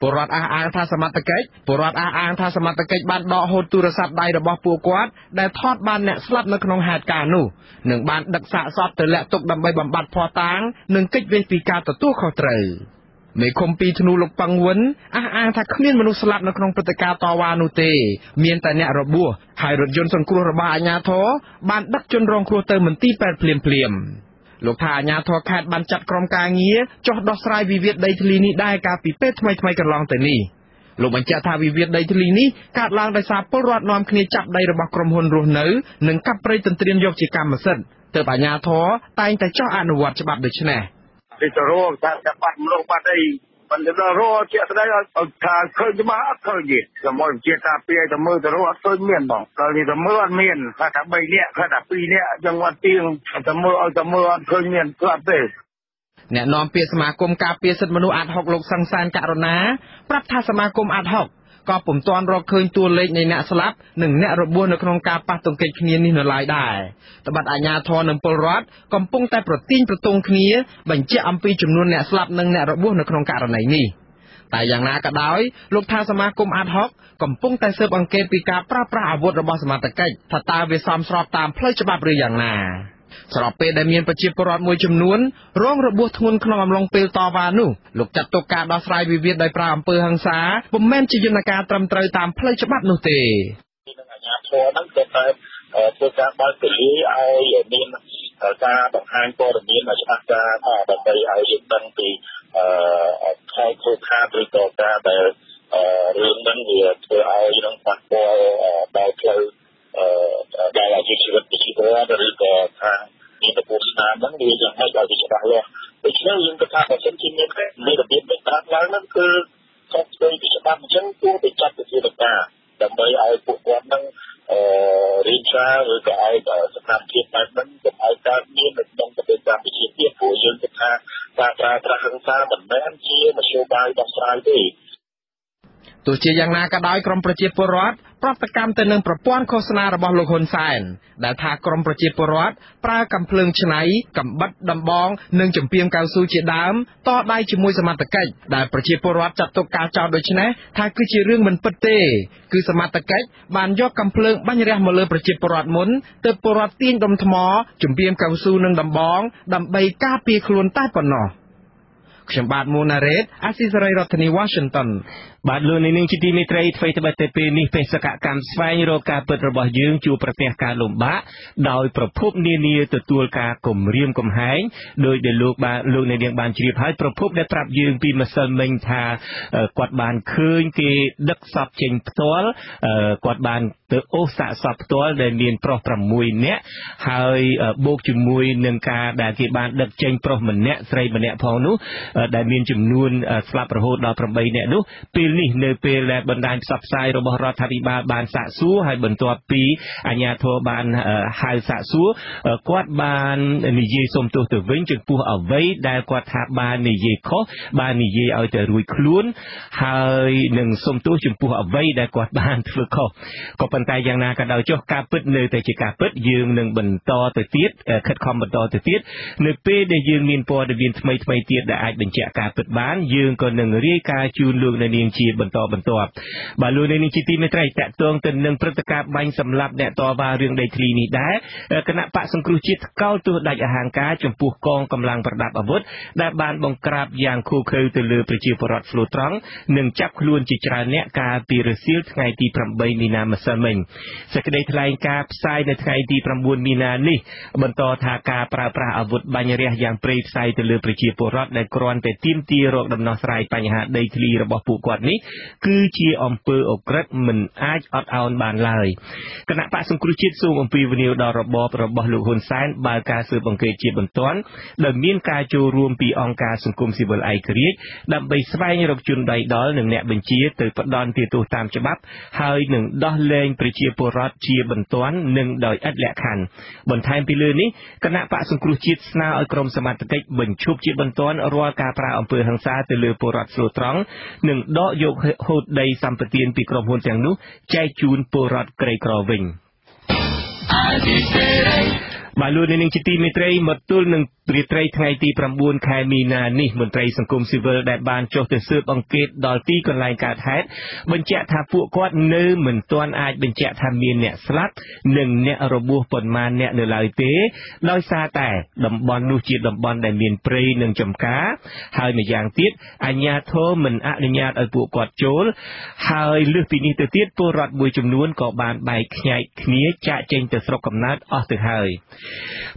ពលរដ្ឋអះអាងថាសមត្ថកិច្ចពលរដ្ឋអះអាងថាសមត្ថកិច្ចបានដកហូតទូរស័ព្ទដៃរបស់ពួកគាត់ដែលថតបានអ្នកស្លាប់នៅក្នុងហេតុការណ៍នោះនិងបានដឹកសាកសពទៅលាក់ទុកដើម្បីបំបត្តិភ័ស្តុតាងនិងកិច្ចវេះពីការទទួលខុសត្រូវមេឃុំពីធ្នូលោកប៉ឹងវិនអះអាងថាគ្មានមនុស្សស្លាប់នៅក្នុងព្រឹត្តិការណ៍តវ៉ានោះទេ មានតែអ្នករបួសហើយរថយន្តសង្គ្រោះរបស់អាជ្ញាធរបានដឹកជនរងគ្រោះទៅមន្ទីរពេទ្យភ្លាមភ្លាមលោកថាអាជ្ញាធរខេត្តបានចាត់ក្រុមការងារចុះដោះស្រាយវិវាទដីធ្លីនេះដែរកាលពីពេលថ្មីៗកន្លងទៅនេះលោកបញ្ជាក់ថាវិវាទដីធ្លីនេះកើតឡើងដោយសារពលរដ្ឋនាំគ្នាចាប់ដីរបស់ក្រុមហ៊ុនរស់នៅនិងកាប់ព្រៃទន្ទ្រានយកជាកម្មសិទ្ធិទើបអាជ្ញាធរតែងតែចុះអនុវត្តច្បាប់ដូចនេះពីទៅរកថាបាត់មនុស្សបាត់អី ប៉ុន្តែដល់រកជាក់ស្ដែងអត់ថាឃើញច្បាស់អត់ឃើញទេសម័យជាតាពីឲ្យទៅមើលទៅរកអត់ឃើញមានបងដល់នេះទៅមើលអត់មានថាថា3នាក់ថាថា2នាក់ចឹងអត់ទៀងទៅមើលឲ្យទៅមើលអត់ឃើញមានស្លាប់ទេអ្នកនាំពាក្យសមាគមការពារសិទ្ធិមនុស្សអាត់ហុកលោកសង្សានករណាប្រាប់ថាសមាគមអាត់ហុក ក៏ពុំទាន់រកឃើញតួលេខនៃអ្នកស្លាប់និងអ្នករបួសនៅក្នុងការប៉ះទង្គិចគ្នានេះនៅឡើយដែរត្បិតអាជ្ញាធរនិងពលរដ្ឋកំពុងតែប្រទាញប្រទងគ្នាបញ្ជាក់អំពីចំនួនអ្នកស្លាប់និងអ្នករបួសនៅក្នុងករណីនេះតែយ៉ាងណាក៏ដោយលោកថាសមាគមអាត់ហុកកំពុងតែស៊ើបអង្កេតពីការប្រើប្រាស់អាវុធរបស់សមត្ថកិច្ចថាតើវាសមស្របតាមផ្លូវច្បាប់ឬយ៉ាងណា ស្របពេលដែលមានប្រជាពលរដ្ឋមួយចំនួនរងរបួសធ្ងន់ក្នុងអំឡុងពេលតវ៉ានោះលោកចាត់ទុកការដោះស្រាយវិវាទដោយប្រើអំពើហិង្សាពុំមែនជាយន្តការត្រឹមត្រូវតាមផ្លូវច្បាប់នោះទេនឹងអាជ្ញាធរហ្នឹងក៏តែធ្វើការបើកទូលាយឲ្យមានការបង្ហាញព័ត៌មានឲ្យច្បាស់ការដើម្បីឲ្យយើងដឹងពីអឺខលខូចខាតឬក៏ការដែលរឿងហ្នឹងវាធ្វើឲ្យនឹងប៉ះពាល់ដល់ផ្លូវ ដែលអាជីវកម្មជីវរដ្ឋឬក៏ខាងមានប្រព័ន្ធស្នាមហ្នឹងវាយ៉ាងម៉េចឲ្យវាច្បាស់លាស់ដូច្នេះយើងគិតថាបើសិនជាមានមានរបៀបដែលត្រាស់ឡើងហ្នឹងគឺខុសទៅពីច្បាប់អញ្ចឹងគួរទៅចាត់វិធានការដើម្បីឲ្យពួកគាត់នឹងអឺរៀនសារឬក៏ឲ្យសកម្មភាពបែបហ្នឹងកុំឲ្យកើតមាននៅក្នុងប្រទេសកម្ពុជាទៀតព្រោះយើងគិតថាការប្រើប្រាស់ហិង្សាមិនមែនជាមធ្យោបាយដោះស្រាយទេ ទោះជាយ៉ាងណាក៏ដោយក្រមប្រជាពលរដ្ឋប្រតិកម្មទៅនឹងប្រព័ន្ធឃោសនារបស់លោកហ៊ុនសែនដែលថាក្រមប្រជាពលរដ្ឋប្រើកំភ្លើងឆ្នៃកំបិតដំបង និងចំពាមកៅស៊ូជាដើមតដៃជាមួយសមត្ថកិច្ចដែលប្រជាពលរដ្ឋចាត់ទុកការចោទដូចនេះថាគឺជារឿងមិនពិតទេ គឺសមត្ថកិច្ចបានយកកំភ្លើងបាញ់រះមកលើប្រជាពលរដ្ឋមុនទើបពលរដ្ឋទាញដុំថ្មចំពាមកៅស៊ូនិងដំបង ដើម្បីការពារខ្លួនតែប៉ុណ្ណោះខ្ញុំបាទមូណារ៉េតអាស៊ីសេរីរដ្ឋធានី Washington បាទលោកនាងជាទីមេត្រីអ្វីត្បិតតែពេលនេះបេសកកម្មស្វែងរកការពិតរបស់យើងជួបប្រទះការលំបាកដោយប្រភពនានាទទួលការគំរាមកំហែងដោយដែលលោកបានលោកនាងបានជ្រាបហើយប្រភពដែលប្រាប់យើងពីម្សិលមិញថាគាត់បានឃើញគេដឹកសពចេញផ្ទាល់គាត់បានទៅអូសសាកសពផ្ទាល់ដែលមានប្រុស6នាក់ហើយបូកជាមួយនឹងការដែលគេបានដឹកចេញប្រុសម្នាក់ស្រីម្នាក់ផងនោះដែលមានចំនួនស្លាប់រហូតដល់8នាក់នោះពេលនេះនៅពេលដែលបណ្ដាញផ្សព្វផ្សាយរបស់រដ្ឋាភិបាលបានសាកសួរហើយបន្ទាប់ពីអាជ្ញាធរបានហៅសាកសួរគាត់បាននិយាយសុំទោសទៅវិញចំពោះអ្វីដែលគាត់ថាបាននិយាយខុសបាននិយាយឲ្យទៅរួចខ្លួនហើយនឹងសុំទោសចំពោះអ្វីដែលគាត់បានធ្វើខុសក៏ប៉ុន្តែយ៉ាងណាក៏ដោយចុះការពិតនៅតែជាការពិតយើងនឹងបន្តទៅទៀតខិតខំបន្តទៅទៀតនៅពេលដែលយើងមានព័ត៌មានថ្មីថ្មីទៀតដែលអាចបញ្ជាក់ការពិតបានយើងក៏នឹងរាយការណ៍ជូនលោកនាងជាបន្តបន្ទាប់បាទលោកនាងជាទីមេត្រីតកតងទៅនឹងព្រឹត្តិការណ៍បាញ់សម្លាប់អ្នកតវ៉ារឿងដីធ្លីនេះដែរគណៈបកសង្គ្រោះជាតិកោតទោសដាច់អហង្ការចំពោះកងកម្លាំងប្រដាប់អាវុធដែលបានបង្ក្រាបយ៉ាងឃោឃៅទៅលើប្រជាពលរដ្ឋស្លូតត្រង់និងចាប់ខ្លួនជាច្រើនអ្នកកាលពីរសៀលថ្ងៃទី8មីនាម្សិលមិញសេចក្តីថ្លែងការណ៍ផ្សាយនៅថ្ងៃទី9មីនានេះបន្តថាការប្រើប្រាស់អាវុធបាញ់រះយ៉ាងព្រៃផ្សៃទៅលើប្រជាពលរដ្ឋដែលគ្រាន់តែទាមទាររកដំណោះស្រាយបញ្ហាដីធ្លីរបស់ពួកគាត់នេះគឺជាអំពើអក្រិតមិនអាចអត់ឱនបានឡើយគណៈបកសង្គ្រោះជាតិសូមអំពាវនាវដល់របបរបស់លោកហ៊ុនសែនបើការស៊ើបអង្កេតជាបន្ទាន់ដែលមានការចូលរួមពីអង្គការសង្គមស៊ីវិលឯករាជ្យដើម្បីស្វែងរកជនដៃដល់និងអ្នកបញ្ជាទៅផ្ដន់ទោសតាមច្បាប់ ហើយនឹងដោះលែងប្រជាពលរដ្ឋជាបន្ទាន់និងដោយឥតលក្ខខណ្ឌបន្ថែមពីលើនេះគណៈបកសង្គ្រោះជាតិស្នើឲ្យក្រមសមត្ថកិច្ចបញ្ឈប់ជាបន្ទាន់រាល់ការប្រើអំពើហិង្សាទៅលើពលរដ្ឋស្លូតត្រង់និងដកយកហូតដីសម្បទានពីក្រុមហ៊ុនទាំងនោះចែកជូនពលរដ្ឋក្រីក្រវិញបាទលោកនាងជាទីមេត្រីមកទល់នឹងរាត្រីថ្ងៃទី9ខែមីនានេះមន្ត្រីសង្គមស៊ីវិលដែលបានចុះទៅស៊ើបអង្កេតដល់ទីកន្លែងកើតហេតុបញ្ជាក់ថាពួកគាត់នៅមិនទាន់អាចបញ្ជាក់ថាមានអ្នកស្លាប់និងអ្នករបួសប៉ុន្មានអ្នកនៅឡើយទេ ដោយសារតែតំបន់នោះជាតំបន់ដែលមានព្រៃនិងចំការ ហើយម្យ៉ាងទៀតអាជ្ញាធរមិនអនុញ្ញាតឲ្យពួកគាត់ចូល ហើយលើសពីនេះទៅទៀតពលរដ្ឋមួយចំនួនក៏បានបែកខ្ញែកគ្នាចាកចេញទៅស្រុកកំណើតអស់ទៅហើយ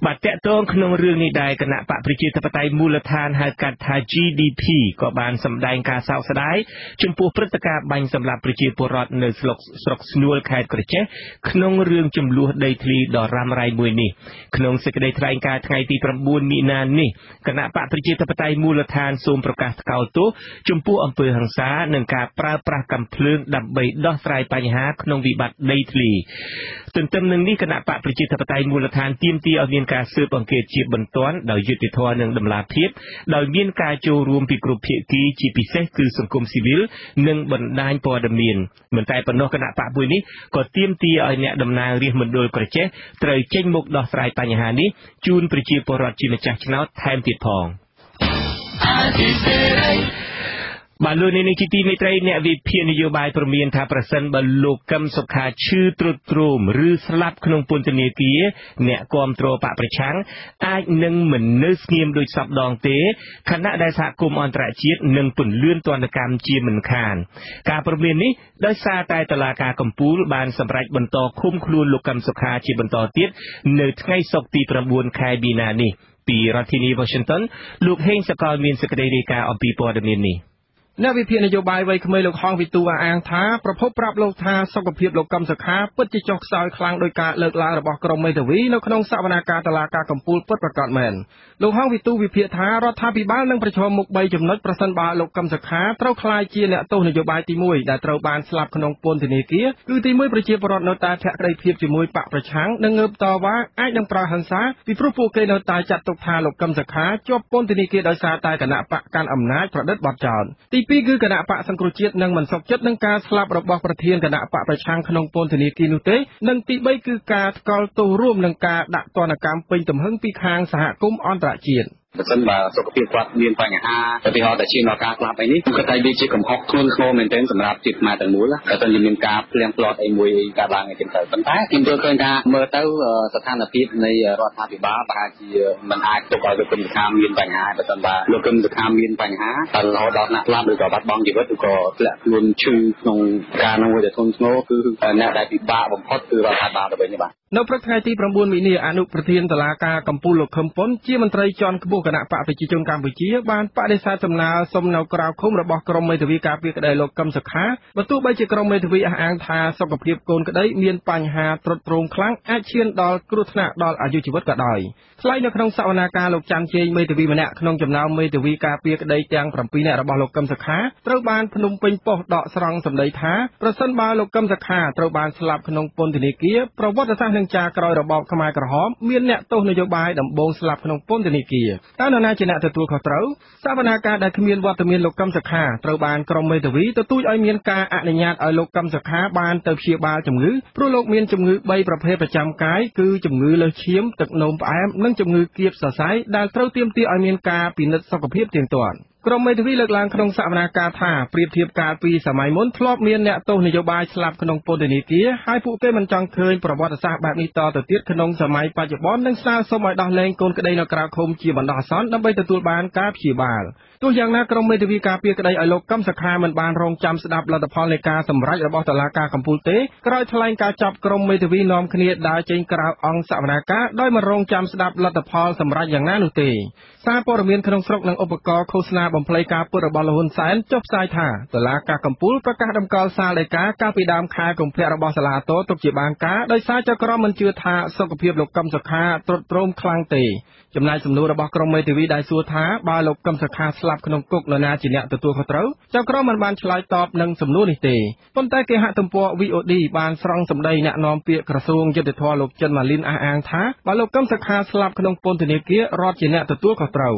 បាទតកតងក្នុងរឿងនេះដែរគណៈបកប្រជាធិបតេយ្យមូលដ្ឋានហៅកាត់ថា GDP ក៏បានសម្ដែងការសោកស្ដាយចំពោះព្រឹត្តិការណ៍បាញ់សម្លាប់ប្រជាពលរដ្ឋនៅស្រុកស្រុកស្នួលខេត្តក្រចេះក្នុងរឿងចំនួនដីធ្លីដ៏រ៉ាំរ៉ៃមួយនេះក្នុងសេចក្តីថ្លែងការណ៍ថ្ងៃទី9មីនានេះគណៈបកប្រជាធិបតេយ្យមូលដ្ឋានសូមប្រកាសថ្កោលទោសចំពោះអំពើហិង្សានិងការប្រើប្រាស់កាំភ្លើងដើម្បីដោះស្រាយបញ្ហាក្នុងវិបត្តិដីធ្លីទន្ទឹមនឹងនេះគណៈបកប្រជាធិបតេយ្យមូលដ្ឋានទាមទារឲ្យមានការស៊ើបអង្កេតជាបន្ទាន់ដោយយុត្តិធម៌និងតម្លាភាពដោយមានការចូលរួមពីគ្រប់ភាគីជាពិសេសគឺសង្គមស៊ីវិលនិងបណ្ដាញព័ត៌មានមិនតែប៉ុណ្ណោះគណៈបកមួយនេះក៏ទាមទារឲ្យអ្នកតំណាងរាស្ត្រមណ្ឌលក្រចេះត្រូវចេញមុខដោះស្រាយបញ្ហានេះជូនប្រជាពលរដ្ឋជាម្ចាស់ឆ្នោតថែមទៀតផង បាទលោកនេះជាទីមេត្រីអ្នកវិភាគនយោបាយព្រមានថាប្រសិនបើលោកកឹមសុខាឈឺទ្រុឌទ្រោមឬស្លាប់ក្នុងពន្ធនាគារអ្នកគាំទ្របកប្រឆាំងអាចនឹងមិននៅស្ងៀមដោយសពដងទេខណៈដែលសហគមន៍អន្តរជាតិនឹងពន្លឿនទណ្ឌកម្មជាមិនខាន ការព្រមាននេះដោយសារតែតឡាការកំពូលបានសម្រេចបន្តឃុំខ្លួនលោកកឹមសុខាជាបន្តទៀតនៅថ្ងៃសុក្រទី9ខែមីនានេះពីរដ្ឋធានី Washington លោកហេងសកលមានសេចក្តីរាយការណ៍អំពីព័ត៌មាននេះ អ្នកវិភាគនយោបាយវ័យក្មេងលោកហងវិទូអះអាងថាប្រភពប្រាប់លោកថាសុខភាពលោកកឹមសុខាពិតជាចុះខ្សោយខ្លាំងដោយការលើកឡើងរបស់ក្រុមមេធាវីនៅក្នុងសវនាការតុលាការកំពូលពិតប្រាកដមែនលោកហងវិទូវិភាគថារដ្ឋាភិបាលនឹងប្រឈមមុខ3ចំណុចប្រសិនបើលោកកឹមសុខាត្រូវក្លាយជាអ្នកទោសនយោបាយទី1ដែលត្រូវបានស្លាប់ក្នុងពន្ធនាគារគឺទី1ប្រជាពលរដ្ឋនៅតែភក្តីភាពជាមួយបកប្រឆាំងនិងងើបតវ៉ាអាចនឹងប្រើហិង្សាពីព្រោះពួកគេនៅតែចាត់ទុកថាលោកកឹមសុខាជាប់ពន្ធនាគារដោយសារតែគណៈបកកាន់អំណាចប្រឌិតបទចោលទី2គឺគណៈបកសង្គ្រោះជាតិនឹងមិនសុខចិត្តនឹងការស្លាប់របស់ប្រធានគណៈបកប្រឆាំងក្នុងពន្ធនាគារនោះទេនិងទី3គឺការថ្កោលទោសរួមនឹងការដាក់ទណ្ឌកម្មពេញទំហឹងពីខាងសហគមន៍អន្តរជាតិ។ បើសិនបើសុខភាពគាត់មានបញ្ហាឧទាហរណ៍តែជាមកការស្លាប់អីនេះគាត់ថាវាជាកំហុសធ្ងន់ធ្ងរមែនទែនសម្រាប់ជាតិខ្មែរទាំងមូលតែទៅមានការភ្លៀងផ្លត់អីមួយកើតឡើងអីចឹងទៅប៉ុន្តែខ្ញុំយល់ឃើញថាមើលទៅស្ថានភាពនៃរដ្ឋាភិបាលប្រហែលជាមិនអាចទុកឲ្យលោកគឹមសុខាមានបញ្ហាបើសិនបើលោកគឹមសុខាមានបញ្ហាតែរហូតដល់ណាស់ស្លាប់ឬក៏បាត់បង់ជីវិតឬក៏ធ្លាក់ខ្លួនឈឺក្នុងការនោះដែលធ្ងន់ធ្ងរគឺអ្នកដែលពិបាកបំផុតគឺរដ្ឋាភិបាលទៅវិញបាទនៅព្រឹកថ្ងៃទី9មីនាអនុប្រធានតុលាការកំពូលលោកខឹមពុនជាមន្ត្រីជាន់ខ្ពស់គណៈបកប្រជាជនកម្ពុជាបានបដិសេធសំណើសុំនៅក្រៅឃុំរបស់ក្រុមមេធាវីការពារក្តីលោកកឹមសុខាបើទោះបីជាក្រុមមេធាវីអះអាងថាសុខភាពកូនក្តីមានបញ្ហាទ្រុឌទ្រោមខ្លាំងអាចឈានដល់គ្រោះថ្នាក់ដល់អាយុជីវិតក៏ដោយថ្លែងនៅក្នុងសវនាការលោកច័ន្ទជេងមេធាវីម្នាក់ក្នុងចំណោមមេធាវីការពារក្តីទាំង7នាក់របស់លោកកឹមសុខាត្រូវបានភ្នំពេញប៉ុស្តិ៍ដកស្រង់សម្ដីថាប្រសិនបើលោកកឹមសុខាត្រូវបានស្លាប់ក្នុងពន្ធនាគារប្រវត្តិសាស្ត្រនឹងចារក្រោយរបបខ្មែរក្រហមមានអ្នកទោសនយោបាយដំបូងស្លាប់ក្នុងពន្ធនាគារតើនរណាជាអ្នកទទួលខុសត្រូវសវនាការដែលគ្មានវត្តមានលោកកឹមសុខាត្រូវបានក្រុមមេធាវីទទូចឲ្យមានការអនុញ្ញាតឲ្យលោកកឹមសុខាបានទៅព្យាបាលជំងឺព្រោះលោកមានជំងឺ3ប្រភេទប្រចាំកាយគឺជំងឺលើសឈាមទឹកនោមផ្អែមនិងជំងឺគៀបសរសៃដែលត្រូវទាមទារឲ្យមានការពិនិត្យសុខភាពទៀងទាត់ ក្រុមមេធាវីលើកឡើងក្នុងសវនាការថាប្រៀបធៀបកាលពីសម័យមុនធ្លាប់មានអ្នកទោសនយោបាយស្លាប់ក្នុងពន្ធនាគារហើយពួកគេមិនចង់ឃើញប្រវត្តិសាស្ត្របែបនេះតទៅទៀតក្នុងសម័យបច្ចុប្បន្ននិងស្នើសុំឲ្យដោះលែងកូនក្តីនៅក្រៅឃុំជាបណ្ដោះអាសន្នដើម្បីទទួលបានការព្យាបាលទោះយ៉ាងណាក្រុមមេធាវីការពារក្តីឲ្យលោកកឹមសុខាមិនបានរងចាំស្ដាប់លទ្ធផលនៃការសម្រេចរបស់តុលាការកំពូលទេក្រោយថ្លែងការចាប់ក្រុមមេធាវីនាំគ្នាដើរចេញក្រៅអង្គសវនាការដោយមិនរងចាំស្ដាប់លទ្ធផលសម្រេចយ៉ាងណានោះទេសារព័ត៌មានក្នុងស្រុកនិងឧបករណ៍ឃោសនាបំភ្លៃការពុតរបស់លហ៊ុនសែនចុះផ្សាយថាតុលាការកំពូលប្រកាសដំកល់សាលដីកាកាលពីដើមខែកុម្ភៈរបស់សាលាតូទុកជាបានការដោយសារចៅក្រមមិនជឿថាសុខភាពលោកកឹមសុខាទ្រុឌទ្រោមខ្លាំងទេចំណែកសំណួររបស់ក្រុមមេធាវីដែលសួរថាបើលោកកឹមសុខាស្លាប់ក្នុងគុកនរណាជាអ្នកទទួលខុសត្រូវចៅក្រមមិនបានឆ្លើយតបនឹងសំណួរនេះទេប៉ុន្តែគេហទំព័រ VOD បានស្រង់សម្ដីអ្នកនាំពាក្យក្រសួងយុទ្ធភ័ពលោកចិនម៉ាលីនអះអាងថាបើលោកកឹមសុខាស្លាប់ក្នុងពន្ធនាគាររដ្ឋជាអ្នកទទួលខុសត្រូវ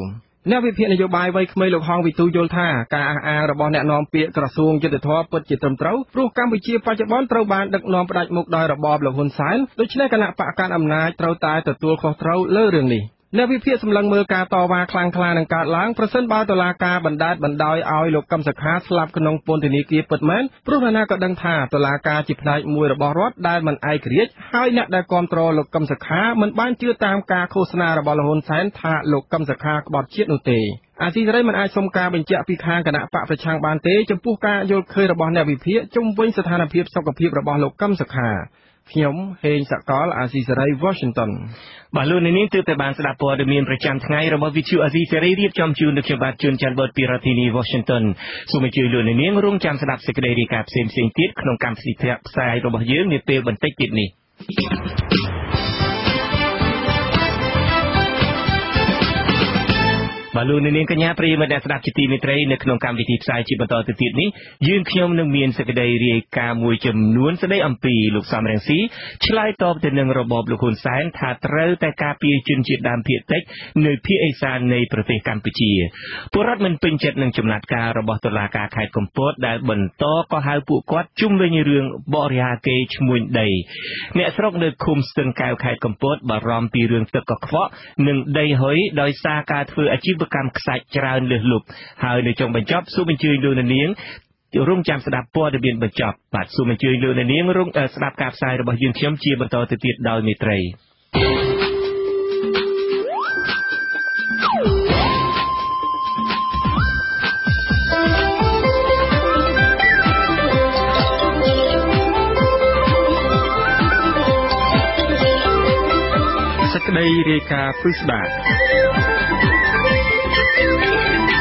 អ្នកវិភាគនយោបាយវ័យក្មេងលោកហងវិទូយល់ថាការអះអាងរបស់អ្នកនាំពាក្យក្រសួងយុទ្ធភ័ពពិតជាត្រឹមត្រូវព្រោះកម្ពុជាបច្ចុប្បន្នត្រូវបានដឹកនាំផ្ដាច់មុខដោយរបបលោកហ៊ុនសែនដូច្នេះគណៈបកកាន់អំណាចត្រូវតែទទួលខុសត្រូវលើរឿងនេះ អ្នកវិភាគសម្លឹងមើលការតវ៉ាខ្លាំងក្លានឹងកើតឡើងប្រសិនបើតុលាការបណ្ដាលបណ្ដោយឲ្យលោកកឹមសុខាស្លាប់ក្នុងពន្ធនាគារពិតមែនព្រោះនរណាក៏ដឹងថាតុលាការជាផ្នែកមួយរបស់រដ្ឋដែលមិនឯករាជ្យហើយអ្នកដែលគ្រប់គ្រងលោកកឹមសុខាមិនបានជឿតាមការឃោសនារបស់លហ៊ុនសែនថាលោកកឹមសុខាក្បត់ជាតិនោះទេអាស៊ីសេរីមិនអាចសុំការបញ្ជាក់ពីខាងគណៈបកប្រឆាំងបានទេចំពោះការយល់ឃើញរបស់អ្នកវិភាគជុំវិញស្ថានភាពសុខភាពរបស់លោកកឹមសុខា ខ្ញុំហេងសកលអាស៊ីសេរី Washington បាទលោកនាងទើបតែបានស្ដាប់ព័ត៌មានប្រចាំថ្ងៃរបស់ Vithu Azizi Series រៀបចំជូនដល់ខ្ញុំបាទជួនច័ន្ទបតពីរដ្ឋធានី Washington សូមអញ្ជើញលោកនាងរងចាំស្ដាប់សេចក្តីរាយការណ៍ផ្សេងៗទៀតក្នុងកម្មវិធីផ្សាយរបស់យើងនាពេលបន្តិចទៀតនេះ បាទលោកនាងកញ្ញាប្រិយមិត្តអ្នកស្ដាប់ជាទីមេត្រីនៅក្នុងកម្មវិធីផ្សាយជាបន្តទៅទៀតនេះយើងខ្ញុំនឹងមានសេចក្តីរាយការណ៍មួយចំនួនស្ដីអំពីលោកសំរងស៊ីឆ្លើយតបទៅនឹងរបបលោកហ៊ុនសែនថាត្រូវតែការពារជនជាតិដើមភាគតិចនៅភាគឦសាននៃប្រទេសកម្ពុជាពលរដ្ឋមិនពេញចិត្តនឹងចំណាត់ការរបស់តុលាការខេត្តកំពតដែលបន្តក៏ហៅពួកគាត់ជុំវិញរឿងបរិហាកេឈ្មួញដីអ្នកស្រុកនៅឃុំស្ទឹងកែវខេត្តកំពតបារម្ភពីរឿងទឹកកខ្វក់និងដីហុយដោយសារការធ្វើអាជីវកម្មខ្សាច់ច្រើនលើសលប់ហើយនៅចុងបញ្ចប់សូមអញ្ជើញលោកនាងរងចាំស្ដាប់ព័ត៌មានបញ្ចប់បាទសូមអញ្ជើញលោកនាងរងស្ដាប់ការផ្សាយរបស់យើងខ្ញុំជាបន្តទៅទៀតដោយមេត្រីសេចក្តីរាយការណ៍ពិស្ដា